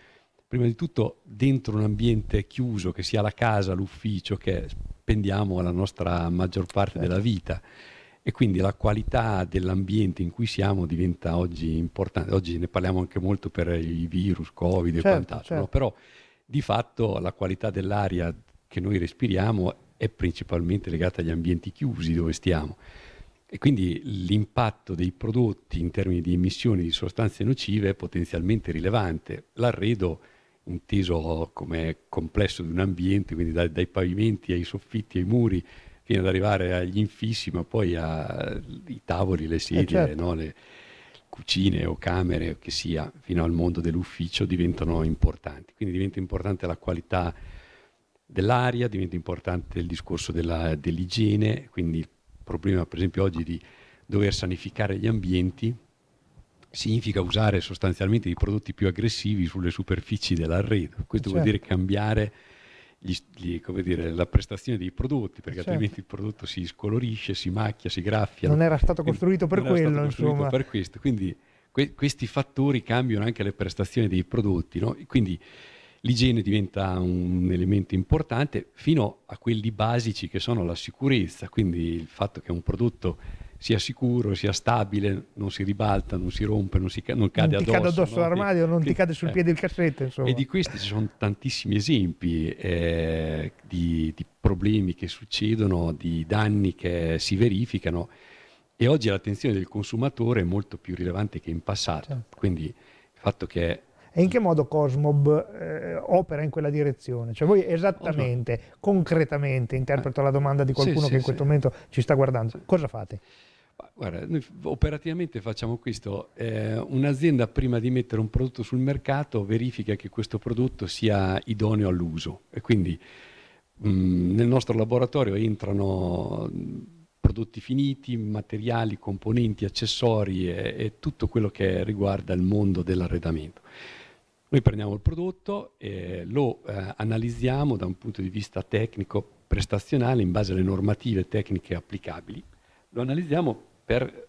prima di tutto dentro un ambiente chiuso, che sia la casa, l'ufficio, che spendiamo la nostra maggior parte della certo. vita e quindi la qualità dell'ambiente in cui siamo diventa oggi importante. Oggi ne parliamo anche molto per i virus, Covid certo, e quant'altro, certo. no? però di fatto la qualità dell'aria che noi respiriamo è principalmente legata agli ambienti chiusi dove stiamo. E quindi l'impatto dei prodotti in termini di emissioni di sostanze nocive è potenzialmente rilevante. L'arredo, inteso come complesso di un ambiente, quindi dai, dai pavimenti ai soffitti, ai muri, fino ad arrivare agli infissi, ma poi ai tavoli, le sedie, eh certo. no? le, cucine o camere che sia, fino al mondo dell'ufficio diventano importanti. Quindi diventa importante la qualità dell'aria, diventa importante il discorso della, dell'igiene, quindi problema per esempio oggi di dover sanificare gli ambienti significa usare sostanzialmente dei prodotti più aggressivi sulle superfici dell'arredo. Questo certo. vuol dire cambiare gli, gli, dire, la prestazione dei prodotti, perché certo. altrimenti il prodotto si scolorisce, si macchia, si graffia. Non era stato costruito per quello, costruito insomma. per questo. Quindi que- questi fattori cambiano anche le prestazioni dei prodotti. No? Quindi l'igiene diventa un elemento importante fino a quelli basici che sono la sicurezza, quindi il fatto che un prodotto sia sicuro, sia stabile, non si ribalta, non si rompe, non, si, non cade non addosso. Non ti cade addosso no? l'armadio, non che, ti cade sul eh. piede il cassetto. Insomma. E di questi ci sono tantissimi esempi eh, di, di, problemi che succedono, di danni che si verificano e oggi l'attenzione del consumatore è molto più rilevante che in passato. Certo. Quindi il fatto che e in che modo Cosmob eh, opera in quella direzione? Cioè voi esattamente, concretamente, interpreto la domanda di qualcuno sì, che in questo momento ci sta guardando, cosa fate? Guarda, noi operativamente facciamo questo. Eh, un'azienda prima di mettere un prodotto sul mercato verifica che questo prodotto sia idoneo all'uso e quindi mh, mm, nel nostro laboratorio entrano prodotti finiti, materiali, componenti, accessori e, e tutto quello che riguarda il mondo dell'arredamento. Noi prendiamo il prodotto e lo eh, analizziamo da un punto di vista tecnico, prestazionale, in base alle normative tecniche applicabili. Lo analizziamo per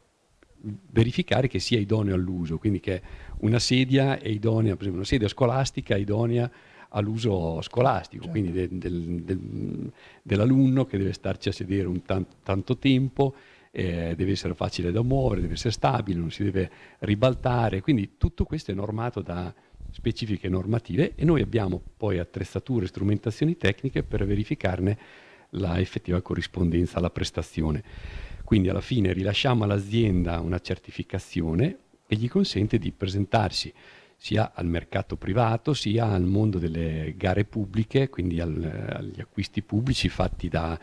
verificare che sia idoneo all'uso, quindi che una sedia è idonea, per esempio una sedia scolastica è idonea all'uso scolastico, certo. quindi de, del, del, dell'alunno che deve starci a sedere un tanto, tanto tempo, eh, deve essere facile da muovere, deve essere stabile, non si deve ribaltare, quindi tutto questo è normato da specifiche normative e noi abbiamo poi attrezzature, strumentazioni tecniche per verificarne la effettiva corrispondenza alla prestazione. Quindi alla fine rilasciamo all'azienda una certificazione che gli consente di presentarsi sia al mercato privato sia al mondo delle gare pubbliche, quindi al, agli acquisti pubblici fatti da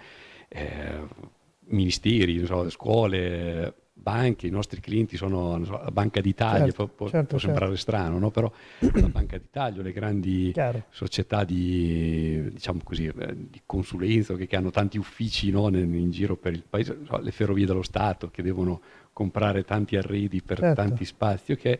eh, ministeri, scuole, banche, i nostri clienti sono so, la Banca d'Italia, certo, può, certo, può sembrare certo. strano, no? però la Banca d'Italia, le grandi Chiaro. società di, diciamo così, eh, di, consulenza che, che, hanno tanti uffici no? in, in, giro per il paese, so, le ferrovie dello Stato che devono comprare tanti arredi per certo. tanti spazi, che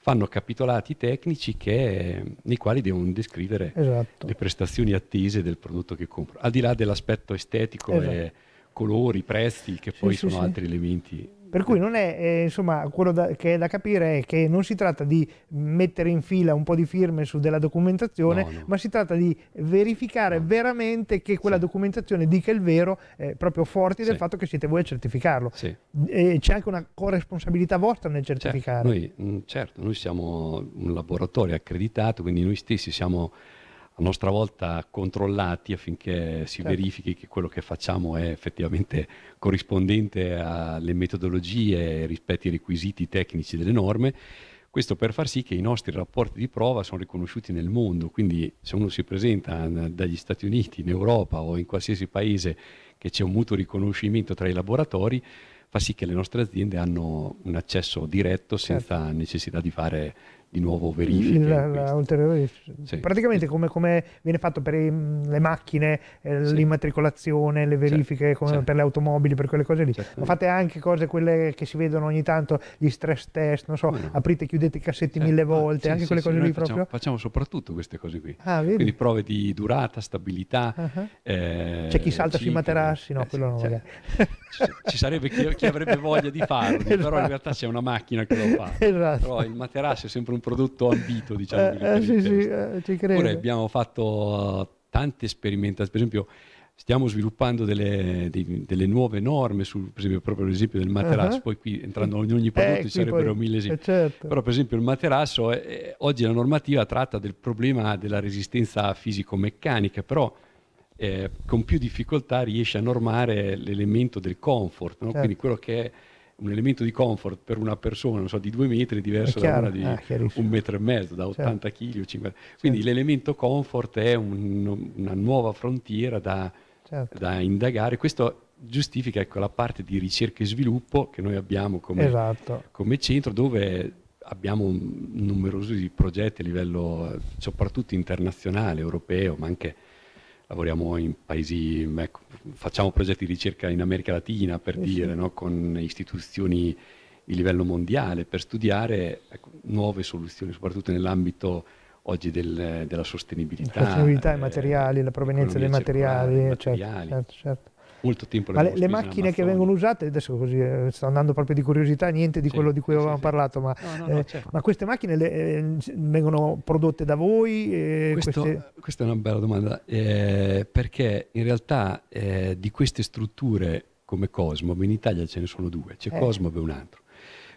fanno capitolati tecnici che, nei quali devono descrivere esatto. le prestazioni attese del prodotto che compro, al di là dell'aspetto estetico esatto. e colori, prezzi, che poi sì, sono sì, altri elementi per cui non è, eh, insomma, quello da, che è da capire è che non si tratta di mettere in fila un po' di firme su della documentazione, no, no. ma si tratta di verificare no. veramente che quella sì. documentazione dica il vero, eh, proprio forti del fatto che siete voi a certificarlo. Sì. E c'è anche una corresponsabilità vostra nel certo, certificare. Certo noi, certo, noi siamo un laboratorio accreditato, quindi noi stessi siamo a nostra volta controllati affinché si certo. verifichi che quello che facciamo è effettivamente corrispondente alle metodologie rispetto ai requisiti tecnici delle norme. Questo per far sì che i nostri rapporti di prova sono riconosciuti nel mondo, quindi se uno si presenta dagli Stati Uniti, in Europa o in qualsiasi paese che c'è un mutuo riconoscimento tra i laboratori, fa sì che le nostre aziende hanno un accesso diretto senza certo. necessità di fare di nuovo verifiche. La, la ulteriore, sì. Praticamente come, come, viene fatto per i, le macchine, eh, sì. l'immatricolazione, le verifiche certo. certo. per le automobili, per quelle cose lì. Certo. Ma fate anche cose quelle che si vedono ogni tanto, gli stress test, non so, no. aprite e chiudete i cassetti certo. mille volte, ah, anche quelle cose lì facciamo, proprio? Facciamo soprattutto queste cose qui. Ah, Quindi prove di durata, stabilità. Uh-huh. Eh, C'è chi salta sui materassi, no, eh, quello no. Ci, sarebbe chi, chi, avrebbe voglia di farlo, esatto. però in realtà c'è una macchina che lo fa. Esatto. Però il materasso è sempre un prodotto ambito, diciamo. Eh, eh, sì, sì, eh, ci credo. Oppure abbiamo fatto uh, tante sperimentazioni, per esempio stiamo sviluppando delle, dei, delle nuove norme, sul, per esempio proprio l'esempio del materasso, uh-huh. poi qui entrando in ogni prodotto ci sarebbero poi, mille esempi. Eh, certo. Però per esempio il materasso, è, oggi la normativa tratta del problema della resistenza fisico-meccanica, però eh, con più difficoltà riesce a normare l'elemento del comfort, no? certo. quindi quello che è un elemento di comfort per una persona, non so, di due metri è diverso da una di ah, un metro e mezzo, da 80 kg o 50 Quindi certo. l'elemento comfort è un, una nuova frontiera da, certo. da indagare. Questo giustifica ecco, la parte di ricerca e sviluppo che noi abbiamo come, esatto. come centro dove abbiamo numerosi progetti a livello soprattutto internazionale, europeo, ma anche lavoriamo in paesi, ecco, facciamo progetti di ricerca in America Latina per sì, dire. No? con istituzioni di livello mondiale per studiare ecco, nuove soluzioni, soprattutto nell'ambito oggi del, della sostenibilità. La sostenibilità, eh, i materiali, la provenienza dei materiali, certo, materiali. Certo, certo molto tempo. Ma le, le macchine che vengono usate, adesso così eh, sto andando proprio di curiosità, niente di sì, quello di cui sì, avevamo sì, parlato, ma, no, no, no, eh, certo. ma, queste macchine le, eh, vengono prodotte da voi? Eh, Questo, queste... Questa è una bella domanda, eh, perché in realtà eh, di queste strutture come Cosmo, in Italia ce ne sono due, c'è Cosmo e un altro.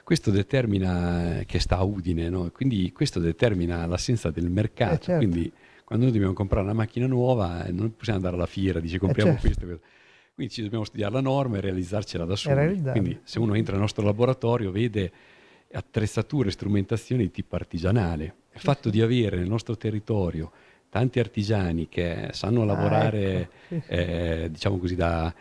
Questo determina, che sta a Udine, no? quindi questo determina l'assenza del mercato, certo. quindi quando noi dobbiamo comprare una macchina nuova non possiamo andare alla fiera, dice compriamo certo. questo, questo quindi ci dobbiamo studiare la norma e realizzarcela da soli. Quindi se uno entra nel nostro laboratorio vede attrezzature e strumentazioni di tipo artigianale. Il fatto di avere nel nostro territorio tanti artigiani che sanno lavorare, ah, ecco. eh, diciamo così, da,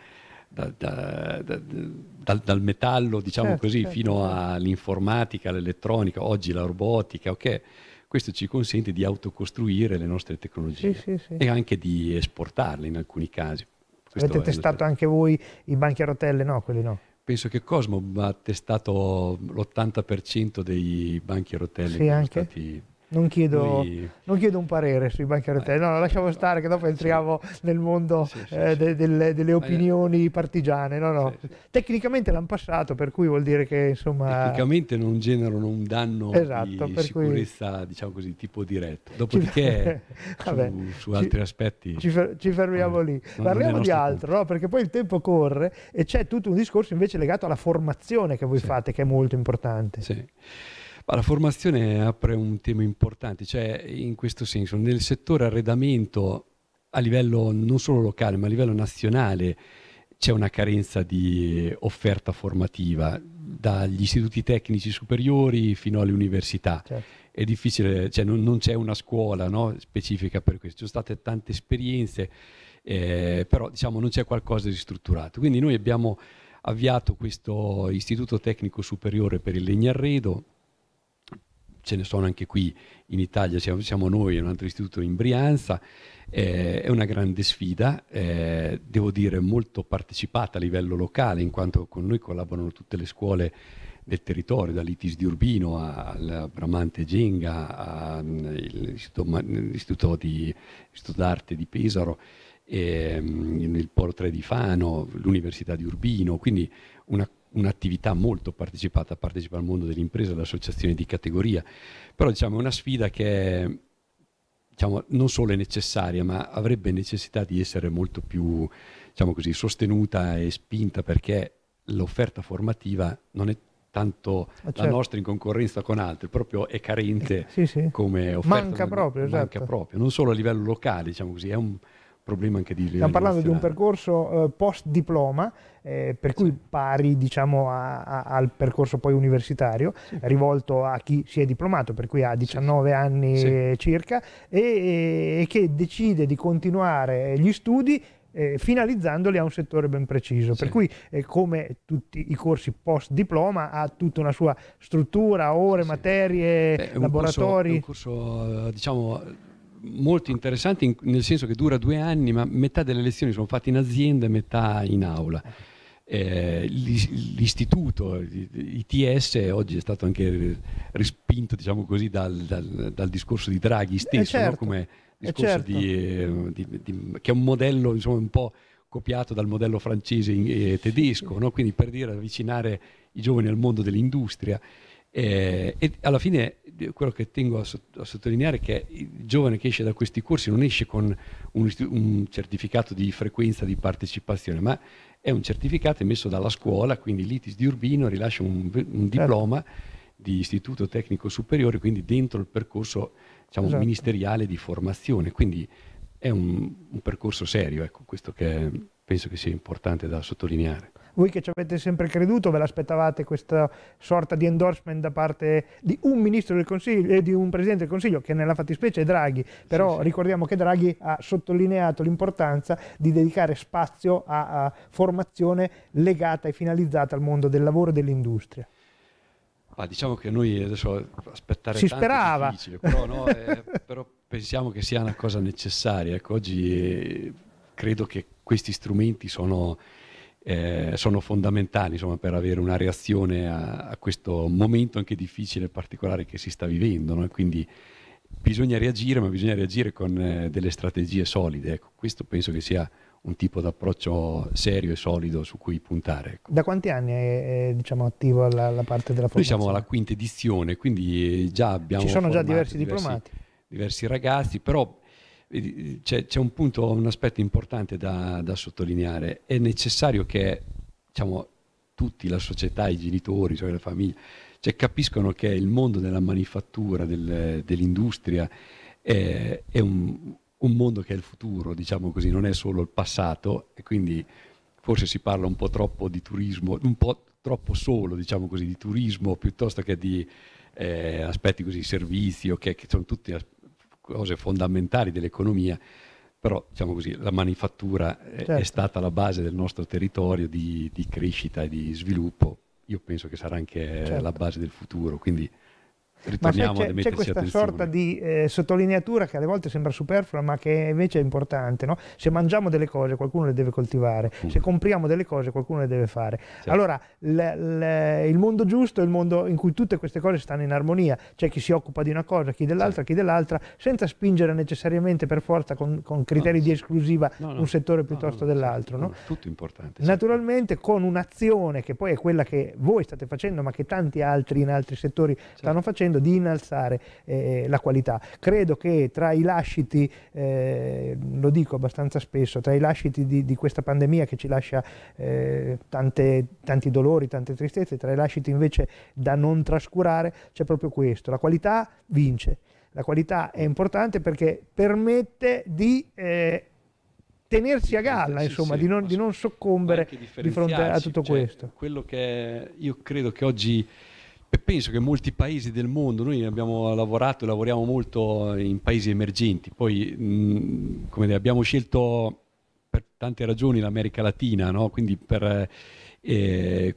da, da, dal, dal, metallo, diciamo certo, così, certo. fino certo. all'informatica, all'elettronica, oggi la robotica, ok? Questo ci consente di autocostruire le nostre tecnologie sì, sì, e anche di esportarle in alcuni casi. Questo Avete testato anche voi i banchi a rotelle? No, quelli no. Penso che Cosmo ha testato l'80% dei banchi a rotelle sì, che anche? sono stati non chiedo, non chiedo, un parere sui banchi a rotelle, no, lasciamo stare che dopo entriamo sì. nel mondo sì, sì, eh, de, delle, delle, opinioni partigiane. No, no. Tecnicamente l'hanno passato, per cui vuol dire che insomma... Tecnicamente non generano un danno esatto, di sicurezza, cui... diciamo così, tipo diretto. Dopodiché Vabbè, su, su, altri ci, aspetti... Ci, fer- ci fermiamo eh, lì. Parliamo di altro, no? perché poi il tempo corre e c'è tutto un discorso invece legato alla formazione che voi fate, che è molto importante. Sì. Ma la formazione apre un tema importante, cioè in questo senso, nel settore arredamento a livello non solo locale ma a livello nazionale c'è una carenza di offerta formativa dagli istituti tecnici superiori fino alle università. Certo. È difficile, cioè non, non c'è una scuola no, specifica per questo, ci sono state tante esperienze, eh, però diciamo non c'è qualcosa di strutturato. Quindi noi abbiamo avviato questo istituto tecnico superiore per il legnarredo, ce ne sono anche qui in Italia, siamo, siamo noi, un altro istituto in Brianza, eh, è una grande sfida, eh, devo dire molto partecipata a livello locale, in quanto con noi collaborano tutte le scuole del territorio, dall'ITIS di Urbino al Bramante Genga, all'Istituto, d'Arte di Pesaro, ehm, il Polo 3 di Fano, l'Università di Urbino, quindi una un'attività molto partecipata, partecipa al mondo dell'impresa, alle associazioni di categoria, però diciamo, è una sfida che diciamo, non solo è necessaria, ma avrebbe necessità di essere molto più diciamo così, sostenuta e spinta perché l'offerta formativa non è tanto ah, certo. la nostra in concorrenza con altri, proprio è carente sì, sì. come offerta. Manca proprio, manca esatto. proprio, non solo a livello locale, diciamo così, è un problema anche di Stiamo parlando di un percorso eh, post diploma, eh, per cui pari diciamo, a, a, al percorso poi universitario, sì. rivolto a chi si è diplomato, per cui ha 19 sì. anni sì. circa, e, e, che decide di continuare gli studi eh, finalizzandoli a un settore ben preciso. Per cui, eh, come tutti i corsi post diploma, ha tutta una sua struttura, ore, materie, Beh, laboratori. È un corso, è un corso diciamo molto interessante nel senso che dura due anni, ma metà delle lezioni sono fatte in azienda e metà in aula. Eh, l'istituto ITS oggi è stato anche rispinto diciamo così, dal, dal, dal discorso di Draghi stesso, eh certo, no? come discorso certo. di, di, di, che è un modello insomma, un po' copiato dal modello francese e tedesco, no? quindi per dire avvicinare i giovani al mondo dell'industria. Eh, e alla fine quello che tengo a, a, sottolineare è che il giovane che esce da questi corsi non esce con un, un, certificato di frequenza di partecipazione, ma è un certificato emesso dalla scuola, quindi l'ITIS di Urbino rilascia un, un certo. diploma di istituto tecnico superiore, quindi dentro il percorso diciamo, esatto. ministeriale di formazione. Quindi è un, un percorso serio, ecco, questo che penso che sia importante da sottolineare. Voi che ci avete sempre creduto, ve l'aspettavate questa sorta di endorsement da parte di un ministro del Consiglio e eh, di un presidente del Consiglio, che nella fattispecie è Draghi, però sì, sì. ricordiamo che Draghi ha sottolineato l'importanza di dedicare spazio a, a formazione legata e finalizzata al mondo del lavoro e dell'industria. Ah, diciamo che noi adesso aspettare si sperava. è difficile, però, no, eh, però, pensiamo che sia una cosa necessaria. Ecco, oggi eh, credo che questi strumenti sono, eh, sono fondamentali insomma, per avere una reazione a, a, questo momento anche difficile e particolare che si sta vivendo. No? quindi bisogna reagire, ma bisogna reagire con eh, delle strategie solide. Ecco, questo penso che sia un tipo di approccio serio e solido su cui puntare. Ecco. Da quanti anni è, è diciamo, attivo la, la, parte della formazione? Noi siamo alla quinta edizione, quindi già abbiamo... Ci sono già diversi, diversi diplomati. Diversi ragazzi, però c'è, c'è, un punto, un aspetto importante da, da sottolineare. È necessario che diciamo, tutti, la società, i genitori, cioè le famiglie, cioè, capiscono che il mondo della manifattura, del, dell'industria, è, è un, un, mondo che è il futuro, diciamo così, non è solo il passato e quindi forse si parla un po' troppo di turismo, un po' troppo solo, diciamo così, di turismo piuttosto che di eh, aspetti così, servizi, okay, che sono tutti cose fondamentali dell'economia, però diciamo così, la manifattura certo. è stata la base del nostro territorio di, di, crescita e di sviluppo, io penso che sarà anche certo. la base del futuro, quindi ritorniamo c'è, c'è questa attenzione. sorta di eh, sottolineatura che alle volte sembra superflua ma che invece è importante no? se mangiamo delle cose qualcuno le deve coltivare mm. se compriamo delle cose qualcuno le deve fare certo. allora l, l, il mondo giusto è il mondo in cui tutte queste cose stanno in armonia c'è chi si occupa di una cosa chi dell'altra certo. chi dell'altra senza spingere necessariamente per forza con, con criteri no, di esclusiva no, un settore piuttosto dell'altro no? tutto importante naturalmente con un'azione che poi è quella che voi state facendo ma che tanti altri in altri settori stanno facendo facendo di innalzare eh, la qualità. Credo che tra i lasciti, eh, lo dico abbastanza spesso, tra i lasciti di, di questa pandemia che ci lascia eh, tante, tanti dolori, tante tristezze, tra i lasciti invece da non trascurare c'è proprio questo, la qualità vince. La qualità è importante perché permette di eh, tenersi a galla, sì, insomma, sì, di, non, di, non, soccombere di fronte a tutto cioè, questo. Quello che io credo che oggi e penso che molti paesi del mondo, noi abbiamo lavorato e lavoriamo molto in paesi emergenti, poi mh, dire, abbiamo scelto per tante ragioni l'America Latina, no? quindi per eh,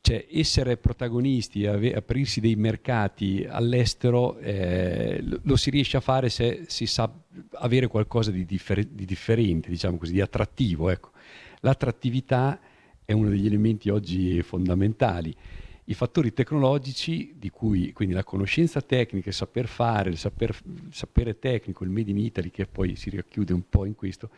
cioè, essere protagonisti, aprirsi dei mercati all'estero, eh, lo, lo, si riesce a fare se si sa avere qualcosa di, differ- di differente, diciamo così, di attrattivo. Ecco. L'attrattività è uno degli elementi oggi fondamentali i fattori tecnologici di cui quindi la conoscenza tecnica, il saper fare, il, saper, il sapere tecnico, il made in Italy che poi si racchiude un po' in questo,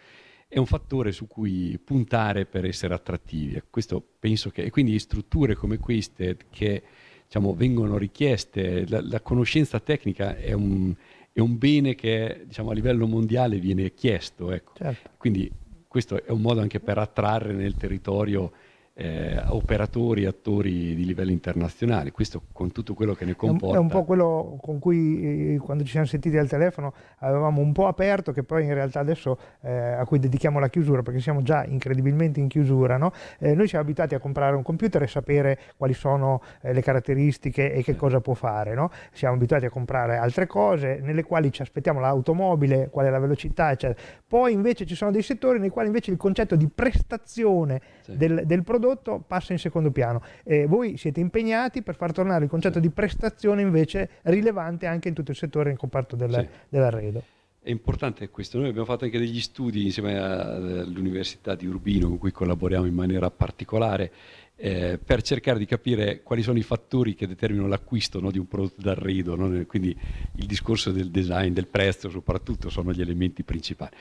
è un fattore su cui puntare per essere attrattivi. Questo penso che, e quindi strutture come queste che diciamo, vengono richieste, la, la conoscenza tecnica è un, è un bene che diciamo, a livello mondiale viene chiesto. Ecco. Certo. Quindi questo è un modo anche per attrarre nel territorio eh, operatori attori di livello internazionale, questo con tutto quello che ne comporta. È un, po' quello con cui eh, quando ci siamo sentiti al telefono avevamo un po' aperto, che poi in realtà adesso eh, a cui dedichiamo la chiusura, perché siamo già incredibilmente in chiusura. No? Eh, noi siamo abituati a comprare un computer e sapere quali sono eh, le caratteristiche e che cosa può fare. No? Siamo abituati a comprare altre cose nelle quali ci aspettiamo l'automobile, qual è la velocità, eccetera. Poi invece ci sono dei settori nei quali invece il concetto di prestazione sì. del, del prodotto prodotto passa in secondo piano. E voi siete impegnati per far tornare il concetto di prestazione invece rilevante anche in tutto il settore in comparto del, sì. dell'arredo. È importante questo, noi abbiamo fatto anche degli studi insieme all'Università di Urbino con cui collaboriamo in maniera particolare eh, per cercare di capire quali sono i fattori che determinano l'acquisto no, di un prodotto d'arredo, no? quindi il discorso del design, del prezzo soprattutto sono gli elementi principali.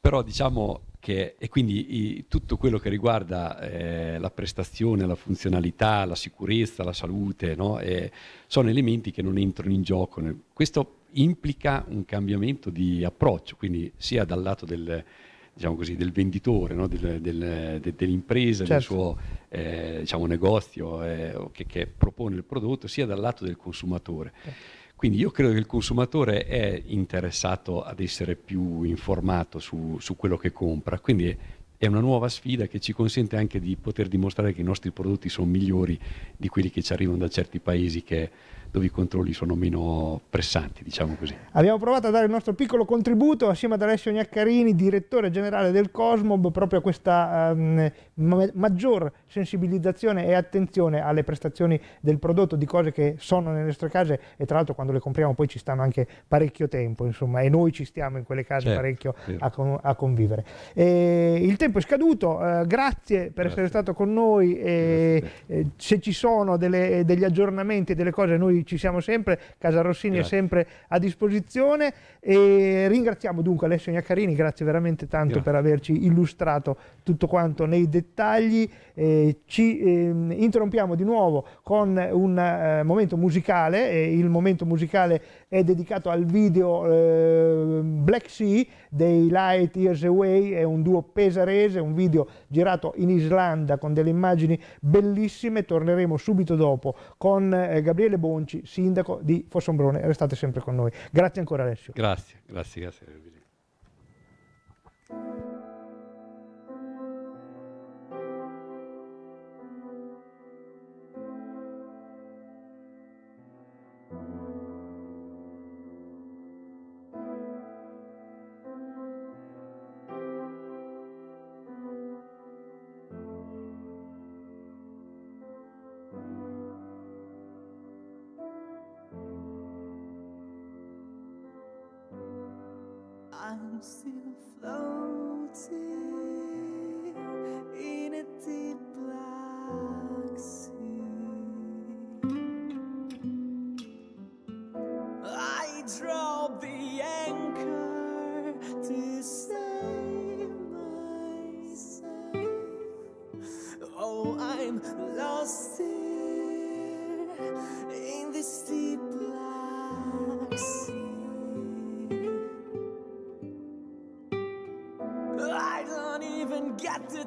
Però diciamo che, e quindi i, tutto quello che riguarda eh, la prestazione, la funzionalità, la sicurezza, la salute, no? eh, sono elementi che non entrano in gioco. Questo implica un cambiamento di approccio, quindi sia dal lato del, diciamo così, del venditore, no? del, del, de, dell'impresa, certo. del suo eh, diciamo, negozio eh, che, che, propone il prodotto, sia dal lato del consumatore. Certo. Quindi io credo che il consumatore è interessato ad essere più informato su, su quello che compra, quindi è una nuova sfida che ci consente anche di poter dimostrare che i nostri prodotti sono migliori di quelli che ci arrivano da certi paesi che dove i controlli sono meno pressanti, diciamo così. Abbiamo provato a dare il nostro piccolo contributo assieme ad Alessio Gnaccarini, direttore generale del Cosmob, proprio a questa um, maggior sensibilizzazione e attenzione alle prestazioni del prodotto, di cose che sono nelle nostre case e tra l'altro quando le compriamo poi ci stanno anche parecchio tempo, insomma, e noi ci stiamo in quelle case certo, parecchio a, con, a, convivere. E il tempo è scaduto, uh, grazie per grazie. essere stato con noi, e, e se ci sono delle, degli aggiornamenti, delle cose noi ci siamo sempre, Casa Rossini grazie. è sempre a disposizione e ringraziamo dunque Alessio Gnaccarini, grazie veramente tanto grazie. per averci illustrato tutto quanto nei dettagli. Eh, ci eh, interrompiamo di nuovo con un eh, momento musicale, il momento musicale è dedicato al video eh, Black Sea dei Light Years Away, è un duo pesarese, un video girato in Islanda con delle immagini bellissime, torneremo subito dopo con eh, Gabriele Bonci sindaco di Fossombrone. Restate sempre con noi. Grazie ancora Alessio. Grazie, grazie, grazie.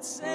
say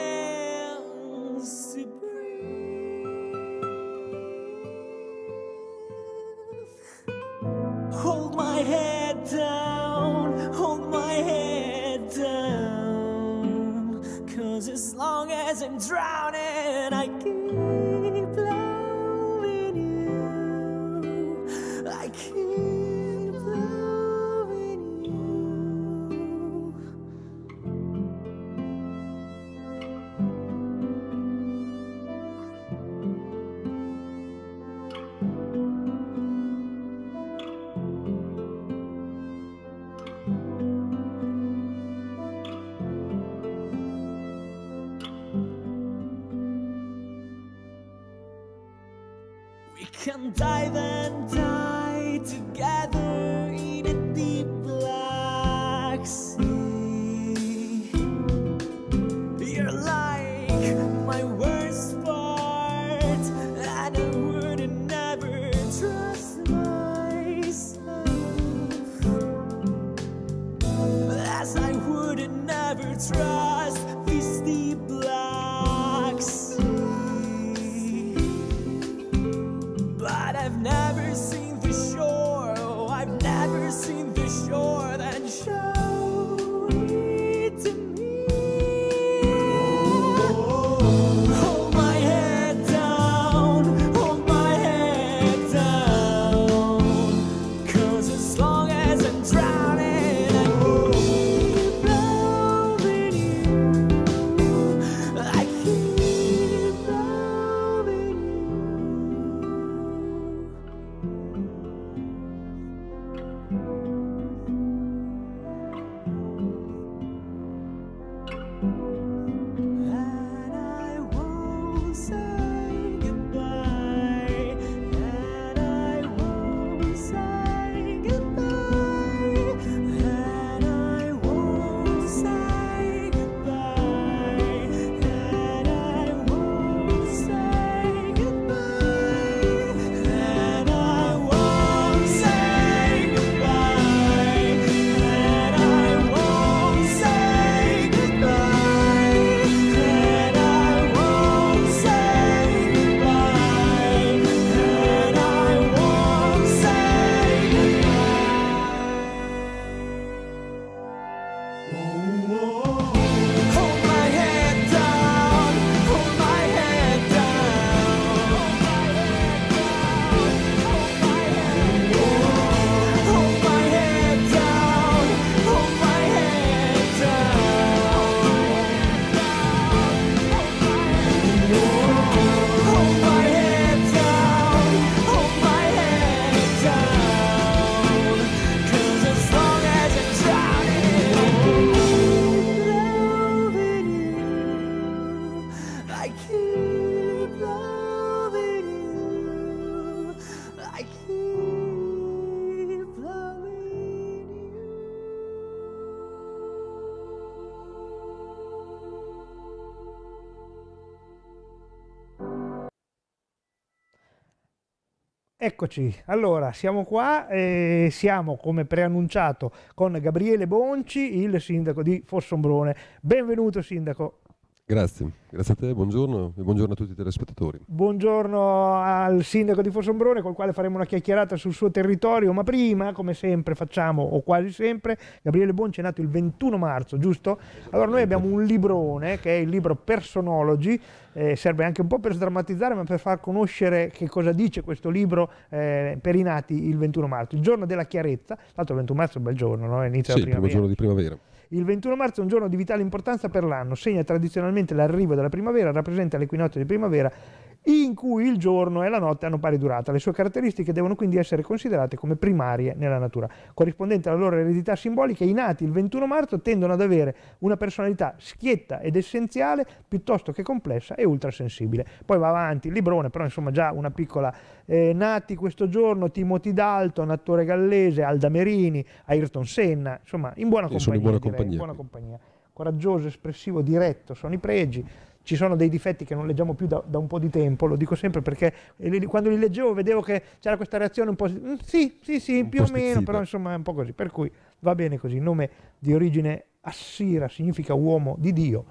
Eccoci, allora siamo qua e siamo come preannunciato con Gabriele Bonci, il sindaco di Fossombrone. Benvenuto sindaco. Grazie, grazie a te, buongiorno e buongiorno a tutti i telespettatori. Buongiorno al sindaco di Fossombrone col quale faremo una chiacchierata sul suo territorio, ma prima, come sempre facciamo, o quasi sempre, Gabriele Bonci è nato il 21 marzo, giusto? Allora noi abbiamo un librone che è il libro Personology, eh, serve anche un po' per sdrammatizzare, ma per far conoscere che cosa dice questo libro eh, per i nati il 21 marzo, il giorno della chiarezza, tra l'altro il 21 marzo è un bel giorno, no? inizia sì, la primavera. il primo giorno di primavera. Il 21 marzo è un giorno di vitale importanza per l'anno, segna tradizionalmente l'arrivo della primavera, rappresenta l'equinozio di primavera in cui il giorno e la notte hanno pari durata. Le sue caratteristiche devono quindi essere considerate come primarie nella natura. Corrispondente alla loro eredità simbolica, i nati il 21 marzo tendono ad avere una personalità schietta ed essenziale piuttosto che complessa e ultrasensibile. Poi va avanti il librone, però insomma già una piccola... Eh, nati questo giorno Timothy Dalton, attore gallese, Alda Merini, Ayrton Senna, insomma in buona compagnia. In buona direi, compagnia. in buona compagnia. Coraggioso, espressivo, diretto, sono i pregi ci sono dei difetti che non leggiamo più da, da, un po' di tempo, lo dico sempre perché quando li leggevo vedevo che c'era questa reazione un po' mm, sì, sì, sì, più o meno, però insomma è un po' così, per cui va bene così, il nome di origine assira significa uomo di Dio,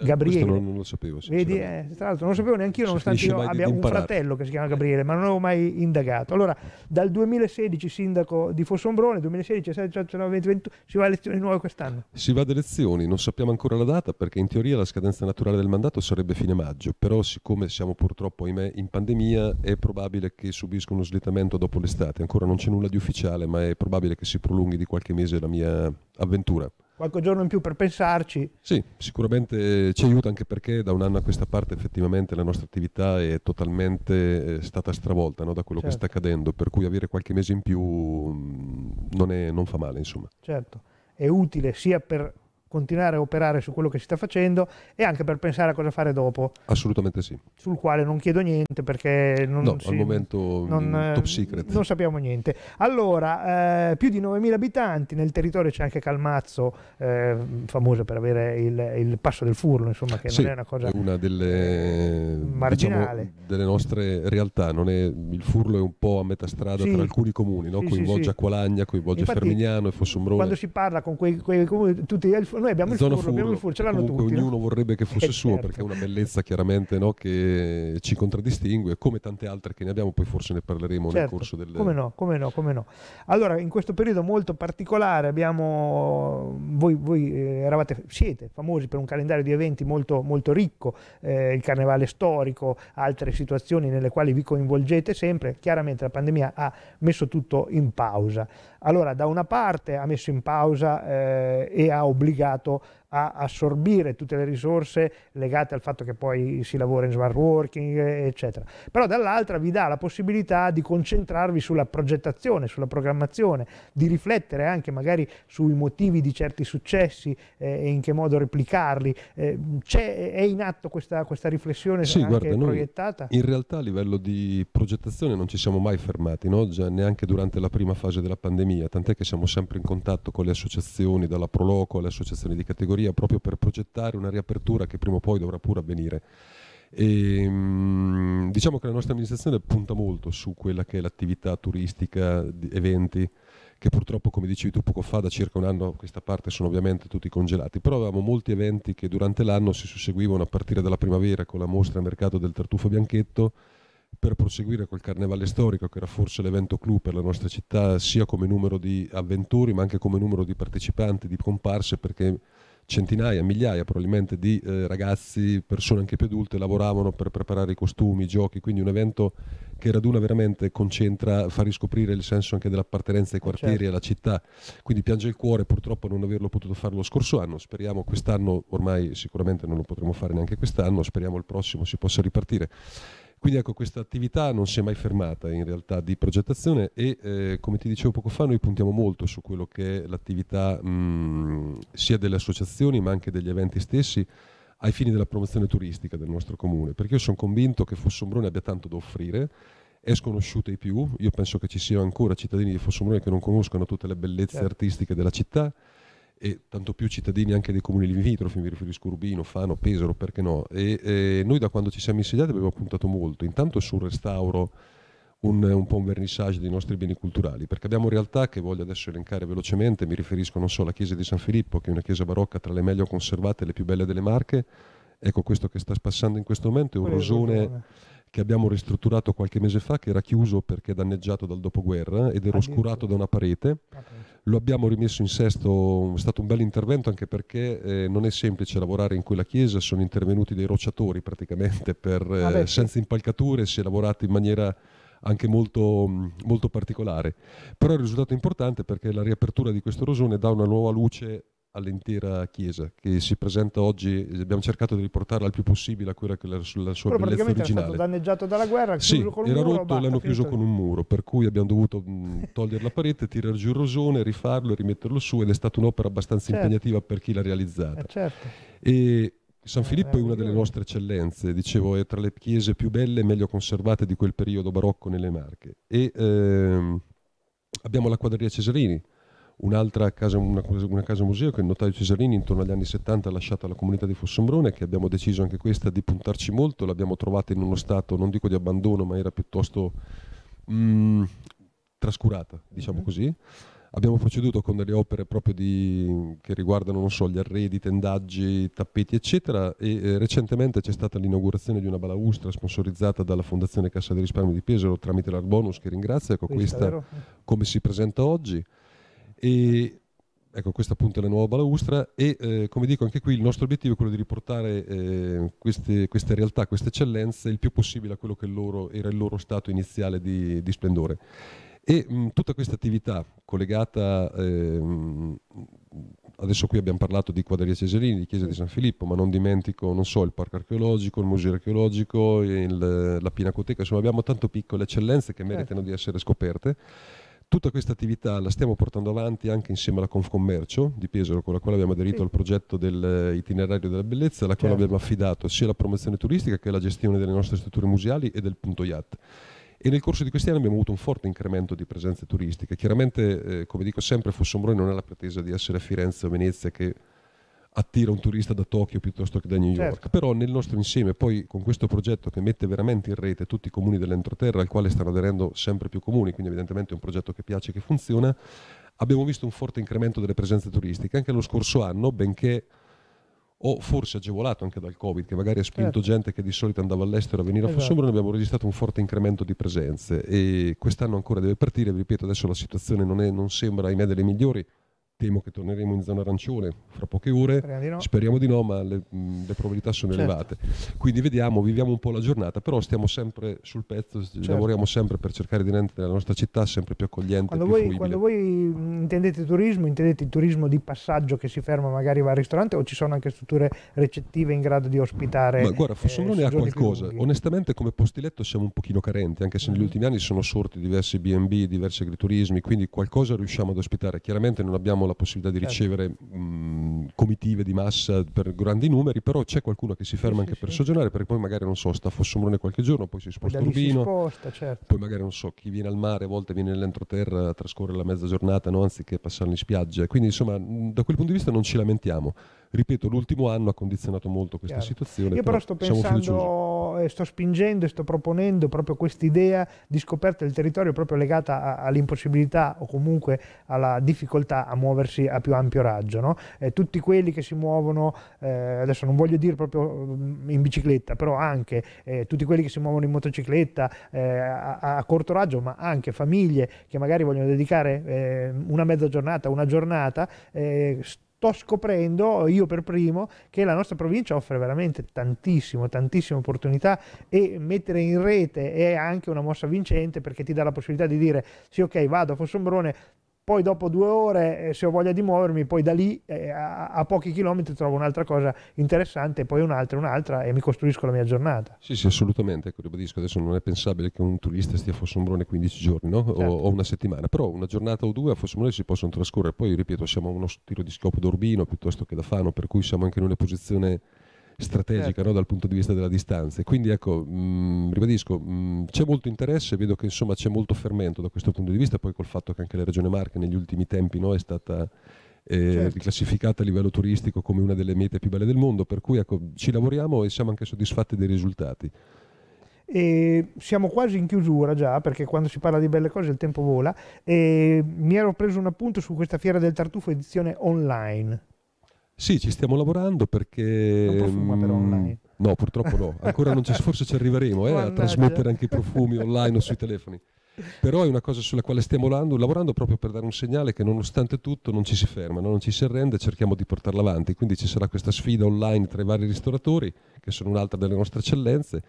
Gabriele. Non, non, lo sapevo. Vedi, eh, tra l'altro non lo sapevo neanche io, nonostante io abbia un fratello che si chiama Gabriele, ma non avevo mai indagato. Allora, dal 2016 sindaco di Fossombrone, 2016, 17, 20, 20, si va a elezioni nuove quest'anno? Si va ad elezioni, non sappiamo ancora la data perché in teoria la scadenza naturale del mandato sarebbe fine maggio, però siccome siamo purtroppo, ahimè, in pandemia, è probabile che subisca uno slittamento dopo l'estate. Ancora non c'è nulla di ufficiale, ma è probabile che si prolunghi di qualche mese la mia avventura qualche giorno in più per pensarci. Sì, sicuramente ci aiuta anche perché da un anno a questa parte effettivamente la nostra attività è totalmente stata stravolta no, da quello certo. che sta accadendo, per cui avere qualche mese in più non, è, non fa male, insomma. Certo, è utile sia per continuare a operare su quello che si sta facendo e anche per pensare a cosa fare dopo. Assolutamente sì. Sul quale non chiedo niente perché non, no, si, al momento non, mm, top secret. Non sappiamo niente. Allora, eh, più di 9.000 abitanti, nel territorio c'è anche Calmazzo, eh, famoso per avere il, il, passo del furlo, insomma, che sì, non è una cosa... È una delle, marginale. Diciamo, delle nostre realtà, è, il furlo è un po' a metà strada sì. tra alcuni comuni, no? sì, coinvolge Acqualagna, coinvolge Infatti, Fermignano e Fossombrone. Quando si parla con quei, quei comuni, tutti noi abbiamo il furlo, abbiamo il furlo, ce l'hanno tutti. Ognuno no? vorrebbe che fosse eh, suo certo. perché è una bellezza chiaramente no? che ci contraddistingue, come tante altre che ne abbiamo, poi forse ne parleremo certo. nel corso del... Come no, come no, come no. Allora, in questo periodo molto particolare abbiamo, voi, voi eh, eravate, siete famosi per un calendario di eventi molto, molto ricco, eh, il carnevale storico, altre situazioni nelle quali vi coinvolgete sempre, chiaramente la pandemia ha messo tutto in pausa. Allora, da una parte ha messo in pausa eh, e ha obbligato sbagliato a assorbire tutte le risorse legate al fatto che poi si lavora in smart working, eccetera. Però dall'altra vi dà la possibilità di concentrarvi sulla progettazione, sulla programmazione, di riflettere anche magari sui motivi di certi successi eh, e in che modo replicarli. Eh, è in atto questa, questa riflessione sì, anche guarda, proiettata? In realtà a livello di progettazione non ci siamo mai fermati, no? Già neanche durante la prima fase della pandemia, tant'è che siamo sempre in contatto con le associazioni, dalla Proloco alle associazioni di categoria, proprio per progettare una riapertura che prima o poi dovrà pure avvenire. E, mh, diciamo che la nostra amministrazione punta molto su quella che è l'attività turistica, eventi, che purtroppo, come dicevi tu poco fa, da circa un anno a questa parte sono ovviamente tutti congelati, però avevamo molti eventi che durante l'anno si susseguivano a partire dalla primavera con la mostra mercato del tartufo bianchetto, per proseguire col carnevale storico, che era forse l'evento clou per la nostra città, sia come numero di avventori, ma anche come numero di partecipanti, di comparse, perché centinaia, migliaia probabilmente di eh, ragazzi, persone anche più adulte lavoravano per preparare i costumi, i giochi, quindi un evento che raduna veramente, concentra, fa riscoprire il senso anche dell'appartenenza ai quartieri e certo. alla città. Quindi piange il cuore purtroppo non averlo potuto fare lo scorso anno, speriamo quest'anno, ormai sicuramente non lo potremo fare neanche quest'anno, speriamo il prossimo si possa ripartire. Quindi ecco, questa attività non si è mai fermata in realtà di progettazione e eh, come ti dicevo poco fa noi puntiamo molto su quello che è l'attività mh, sia delle associazioni ma anche degli eventi stessi ai fini della promozione turistica del nostro comune, perché io sono convinto che Fossombrone abbia tanto da offrire, è sconosciuta ai più, io penso che ci siano ancora cittadini di Fossombrone che non conoscono tutte le bellezze certo. artistiche della città, e tanto più cittadini anche dei comuni limitrofi, mi riferisco a Urbino, Fano, Pesaro, perché no? E, e noi da quando ci siamo insediati abbiamo puntato molto, intanto sul restauro un, un, po' un vernissage dei nostri beni culturali, perché abbiamo realtà che voglio adesso elencare velocemente, mi riferisco non so alla chiesa di San Filippo, che è una chiesa barocca tra le meglio conservate e le più belle delle Marche, ecco questo che sta passando in questo momento è un rosone che abbiamo ristrutturato qualche mese fa, che era chiuso perché danneggiato dal dopoguerra ed era oscurato da una parete. Lo abbiamo rimesso in sesto, è stato un bel intervento anche perché eh, non è semplice lavorare in quella chiesa, sono intervenuti dei rocciatori praticamente per, eh, senza impalcature, si è lavorato in maniera anche molto, molto particolare. Però è un risultato importante perché la riapertura di questo rosone dà una nuova luce all'intera chiesa che si presenta oggi, abbiamo cercato di riportarla il più possibile a quella che è la, la sua Però bellezza originale. è stato danneggiato dalla guerra, sì, era muro, rotto e l'hanno chiuso con un muro, per cui abbiamo dovuto mh, togliere la parete, tirare giù il rosone, rifarlo e rimetterlo su ed è stata un'opera abbastanza certo. impegnativa per chi l'ha realizzata. Eh, certo. E San Filippo è una delle nostre eccellenze, dicevo, è tra le chiese più belle e meglio conservate di quel periodo barocco nelle Marche. E ehm, abbiamo la quadreria Cesarini, un'altra casa, una, una, casa museo che il notaio Cesarini intorno agli anni 70 ha lasciato alla comunità di Fossombrone che abbiamo deciso anche questa di puntarci molto, l'abbiamo trovata in uno stato non dico di abbandono ma era piuttosto mh, mm, trascurata, diciamo mm-hmm. così. Abbiamo proceduto con delle opere proprio di, che riguardano so, gli arredi, tendaggi, tappeti eccetera e eh, recentemente c'è stata l'inaugurazione di una balaustra sponsorizzata dalla Fondazione Cassa di Risparmio di Pesaro tramite l'Art Bonus che ringrazio, ecco questa, questa come si presenta oggi. E ecco, questa appunto è la nuova balaustra e eh, come dico anche qui il nostro obiettivo è quello di riportare eh, queste, queste, realtà, queste eccellenze il più possibile a quello che loro, era il loro stato iniziale di, di splendore. E mh, tutta questa attività collegata, ehm, adesso qui abbiamo parlato di Quadreria Cesarini, di Chiesa di San Filippo, ma non dimentico, non so, il parco archeologico, il museo archeologico, il, la pinacoteca, insomma abbiamo tante piccole eccellenze che meritano di essere scoperte. Tutta questa attività la stiamo portando avanti anche insieme alla Confcommercio di Pesaro, con la quale abbiamo aderito sì. al progetto dell'itinerario della bellezza, alla quale certo. abbiamo affidato sia la promozione turistica che la gestione delle nostre strutture museali e del punto yacht. E nel corso di questi anni abbiamo avuto un forte incremento di presenze turistiche. Chiaramente, eh, come dico sempre, Fossombrone non è la pretesa di essere a Firenze o Venezia che attira un turista da Tokyo piuttosto che da New York. Certo. Però nel nostro insieme, poi con questo progetto che mette veramente in rete tutti i comuni dell'entroterra, al quale stanno aderendo sempre più comuni, quindi evidentemente è un progetto che piace e che funziona, abbiamo visto un forte incremento delle presenze turistiche. Anche lo scorso anno, benché o forse agevolato anche dal Covid, che magari ha spinto certo. gente che di solito andava all'estero a venire esatto. a Fossombrone, abbiamo registrato un forte incremento di presenze e quest'anno ancora deve partire, vi ripeto, adesso la situazione non, è, non sembra, ahimè, delle migliori, Temo che torneremo in zona arancione fra poche ore. Speriamo di no, Speriamo di no ma le, le, probabilità sono certo. elevate. Quindi vediamo, viviamo un po' la giornata, però stiamo sempre sul pezzo, certo. lavoriamo sempre per cercare di rendere la nostra città sempre più accogliente. Quando, più voi, quando voi, intendete turismo, intendete il turismo di passaggio che si ferma magari va al ristorante o ci sono anche strutture recettive in grado di ospitare? Ma guarda, Fossombrone eh, ha qualcosa. Onestamente come postiletto siamo un pochino carenti, anche se negli mm. ultimi anni sono sorti diversi B&B, diversi agriturismi, quindi qualcosa riusciamo ad ospitare. Chiaramente non abbiamo la possibilità di certo. ricevere mh, comitive di massa per grandi numeri, però c'è qualcuno che si ferma sì, anche sì, per sì. soggiornare, perché poi magari, non so, sta a Fossombrone qualche giorno, poi si sposta Urbino, sposta, certo. poi magari, non so, chi viene al mare a volte viene nell'entroterra, trascorre la mezza giornata, no? anziché passare in spiaggia. Quindi, insomma, da quel punto di vista non ci lamentiamo ripeto, l'ultimo anno ha condizionato molto questa Chiaro. situazione. Io però, sto pensando, e sto spingendo e sto proponendo proprio questa idea di scoperta del territorio proprio legata a, all'impossibilità o comunque alla difficoltà a muoversi a più ampio raggio. No? Eh, tutti quelli che si muovono, eh, adesso non voglio dire proprio mm, in bicicletta, però anche eh, tutti quelli che si muovono in motocicletta eh, a, a, corto raggio, ma anche famiglie che magari vogliono dedicare eh, una mezza giornata, una giornata, eh, sto scoprendo, io per primo, che la nostra provincia offre veramente tantissimo, tantissime opportunità e mettere in rete è anche una mossa vincente perché ti dà la possibilità di dire sì ok vado a Fossombrone, poi dopo due ore, eh, se ho voglia di muovermi, poi da lì eh, a, a, pochi chilometri trovo un'altra cosa interessante, poi un'altra, un'altra e mi costruisco la mia giornata. Sì, sì, assolutamente. Ecco, ribadisco, adesso non è pensabile che un turista stia a Fossombrone 15 giorni no? certo. o, o, una settimana, però una giornata o due a Fossombrone si possono trascorrere. Poi, ripeto, siamo a uno tiro di scopo d'Urbino piuttosto che da Fano, per cui siamo anche in una posizione strategica certo. no? dal punto di vista della distanza. quindi ecco, mh, mm, ribadisco, mh, mm, c'è molto interesse, vedo che insomma c'è molto fermento da questo punto di vista, poi col fatto che anche la Regione Marche negli ultimi tempi no, è stata eh, certo. riclassificata a livello turistico come una delle mete più belle del mondo, per cui ecco, ci lavoriamo e siamo anche soddisfatti dei risultati. E siamo quasi in chiusura già, perché quando si parla di belle cose il tempo vola. E mi ero preso un appunto su questa Fiera del Tartufo edizione online. Sì, ci stiamo lavorando perché... Non profuma però mm, online. No, purtroppo no. Ancora non ci, forse ci arriveremo eh, a trasmettere anche i profumi online o sui telefoni. Però è una cosa sulla quale stiamo lavorando, lavorando proprio per dare un segnale che nonostante tutto non ci si ferma, no? non ci si arrende, cerchiamo di portarla avanti. Quindi ci sarà questa sfida online tra i vari ristoratori, che sono un'altra delle nostre eccellenze.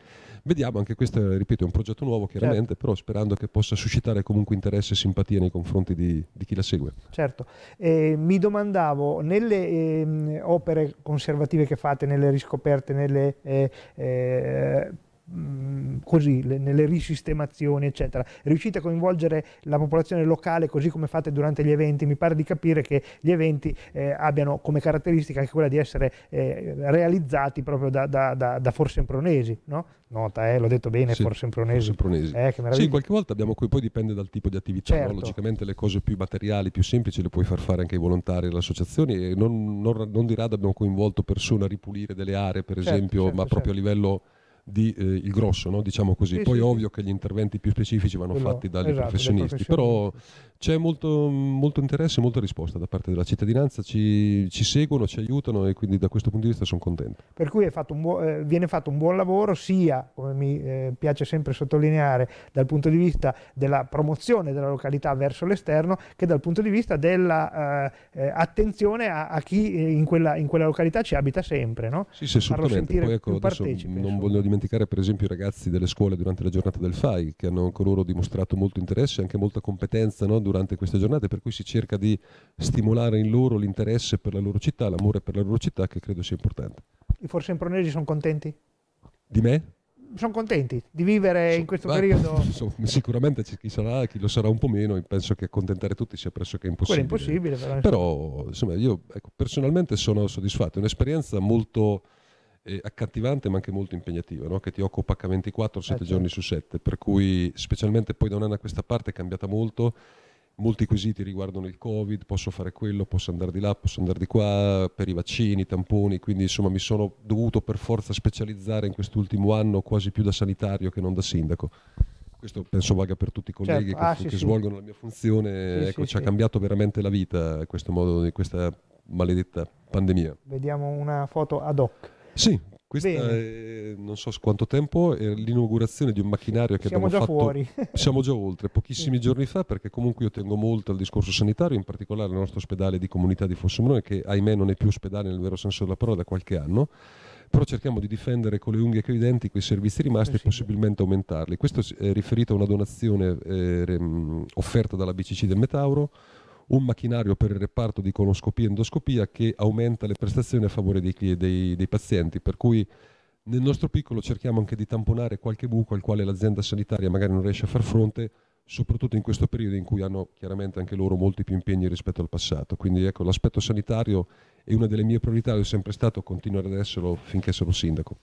Vediamo, anche questo, ripeto, è un progetto nuovo chiaramente, però sperando che possa suscitare comunque interesse e simpatia nei confronti di, di chi la segue. Certo, Eh, mi domandavo, nelle ehm, opere conservative che fate, nelle riscoperte, nelle, eh, eh, mh, così, le- nelle risistemazioni, eccetera, riuscite a coinvolgere la popolazione locale così come fate durante gli eventi? Mi pare di capire che gli eventi eh, abbiano come caratteristica anche quella di essere eh, realizzati proprio da, da, da, da forsempronesi, no? Nota, eh, l'ho detto bene, Sì, forsempronesi. Sempronesi. Eh. Sì, qualche volta abbiamo qui, poi dipende dal tipo di attività. no? Certo. Logicamente le cose più materiali, più semplici le puoi far fare anche ai volontari e alle associazioni e non, non- non di rado abbiamo coinvolto persone a ripulire delle aree, per Certo, esempio, certo, ma proprio a livello di eh, il grosso, no? diciamo così. Sì, Poi sì, ovvio che gli interventi più specifici vanno Quello- fatti dagli esatto, professionisti, però c'è molto, molto interesse, molta risposta da parte della cittadinanza, ci, ci seguono, ci aiutano e quindi da questo punto di vista sono contento. Per cui fatto buo- eh, viene fatto un buon lavoro sia, come mi eh, piace sempre sottolineare, dal punto di vista della promozione della località verso l'esterno, che dal punto di vista della eh, eh, attenzione a, a chi eh, in quella, in quella località ci abita sempre. No? Sì, sì, assolutamente. Poi ecco, adesso non voglio dimenticare per esempio i ragazzi delle scuole durante la giornata del FAI, che hanno anche loro dimostrato molto interesse e anche molta competenza no, durante queste giornate, per cui si cerca di stimolare in loro l'interesse per la loro città, l'amore per la loro città, che credo sia importante. I forsempronesi sono contenti? Di me? Sono contenti di vivere in questo Beh, periodo? insomma, sicuramente chi sarà, chi lo sarà un po' meno, penso che accontentare tutti sia pressoché Quello è impossibile. impossibile, però, insomma. Però insomma, io ecco, personalmente sono soddisfatto, è un'esperienza molto eh, accattivante ma anche molto impegnativa, no? che ti occupa H24 7 certo. giorni su 7, per cui specialmente poi da un anno a questa parte è cambiata molto, molti quesiti riguardano il Covid, posso fare quello, posso andare di là, posso andare di qua, per i vaccini, i tamponi, quindi insomma mi sono dovuto per forza specializzare in quest'ultimo anno quasi più da sanitario che non da sindaco. Questo penso valga per tutti i colleghi Certo. che, Ah, che sì, sì. svolgono la mia funzione, Sì, ecco, ci ha cambiato veramente la vita questo modo di questa maledetta pandemia. Vediamo una foto ad hoc. Sì, questa è, non so quanto tempo, è l'inaugurazione di un macchinario che Siamo abbiamo già fatto. fuori. Siamo già oltre, pochissimi giorni fa, perché comunque io tengo molto al discorso sanitario, in particolare il nostro ospedale di comunità di Fossembrone, che ahimè non è più ospedale nel vero senso della parola da qualche anno. Però cerchiamo di difendere con le unghie e i denti quei servizi rimasti e Possibile. possibilmente aumentarli. Questo è riferito a una donazione eh, offerta dalla BCC del Metauro, un macchinario per il reparto di coloscopia e endoscopia che aumenta le prestazioni a favore dei, dei- dei pazienti, per cui nel nostro piccolo cerchiamo anche di tamponare qualche buco al quale l'azienda sanitaria magari non riesce a far fronte, soprattutto in questo periodo in cui hanno chiaramente anche loro molti più impegni rispetto al passato. Quindi ecco, l'aspetto sanitario è una delle mie priorità, è sempre stato, continuare ad esserlo finché sarò sindaco.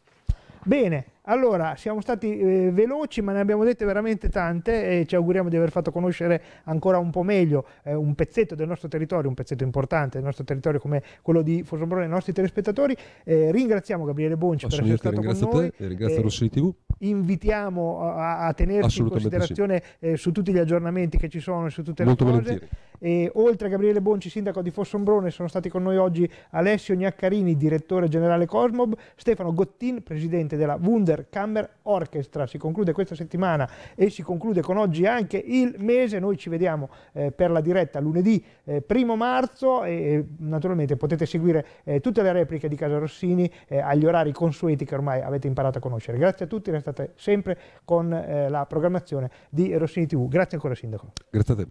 Bene, allora siamo stati eh, veloci ma ne abbiamo dette veramente tante e ci auguriamo di aver fatto conoscere ancora un po' meglio eh, un pezzetto del nostro territorio, un pezzetto importante del nostro territorio come quello di Fosombrone ai nostri telespettatori. Eh, ringraziamo Gabriele Bonci per essere stato con noi. te ringrazio Rossini TV. invitiamo a, a tenerci in considerazione eh, su tutti gli aggiornamenti che ci sono e su tutte Molto le cose. volentieri. E oltre a Gabriele Bonci, sindaco di Fossombrone, sono stati con noi oggi Alessio Gnaccarini, direttore generale Cosmob, Stefano Gottin, presidente della Wunderkammer Orchestra. Si conclude questa settimana e si conclude con oggi anche il mese. Noi ci vediamo eh, per la diretta lunedì eh, primo marzo e naturalmente potete seguire eh, tutte le repliche di Casa Rossini eh, agli orari consueti che ormai avete imparato a conoscere. Grazie a tutti, restate sempre con eh, la programmazione di Rossini TV. Grazie ancora Sindaco. Grazie a te.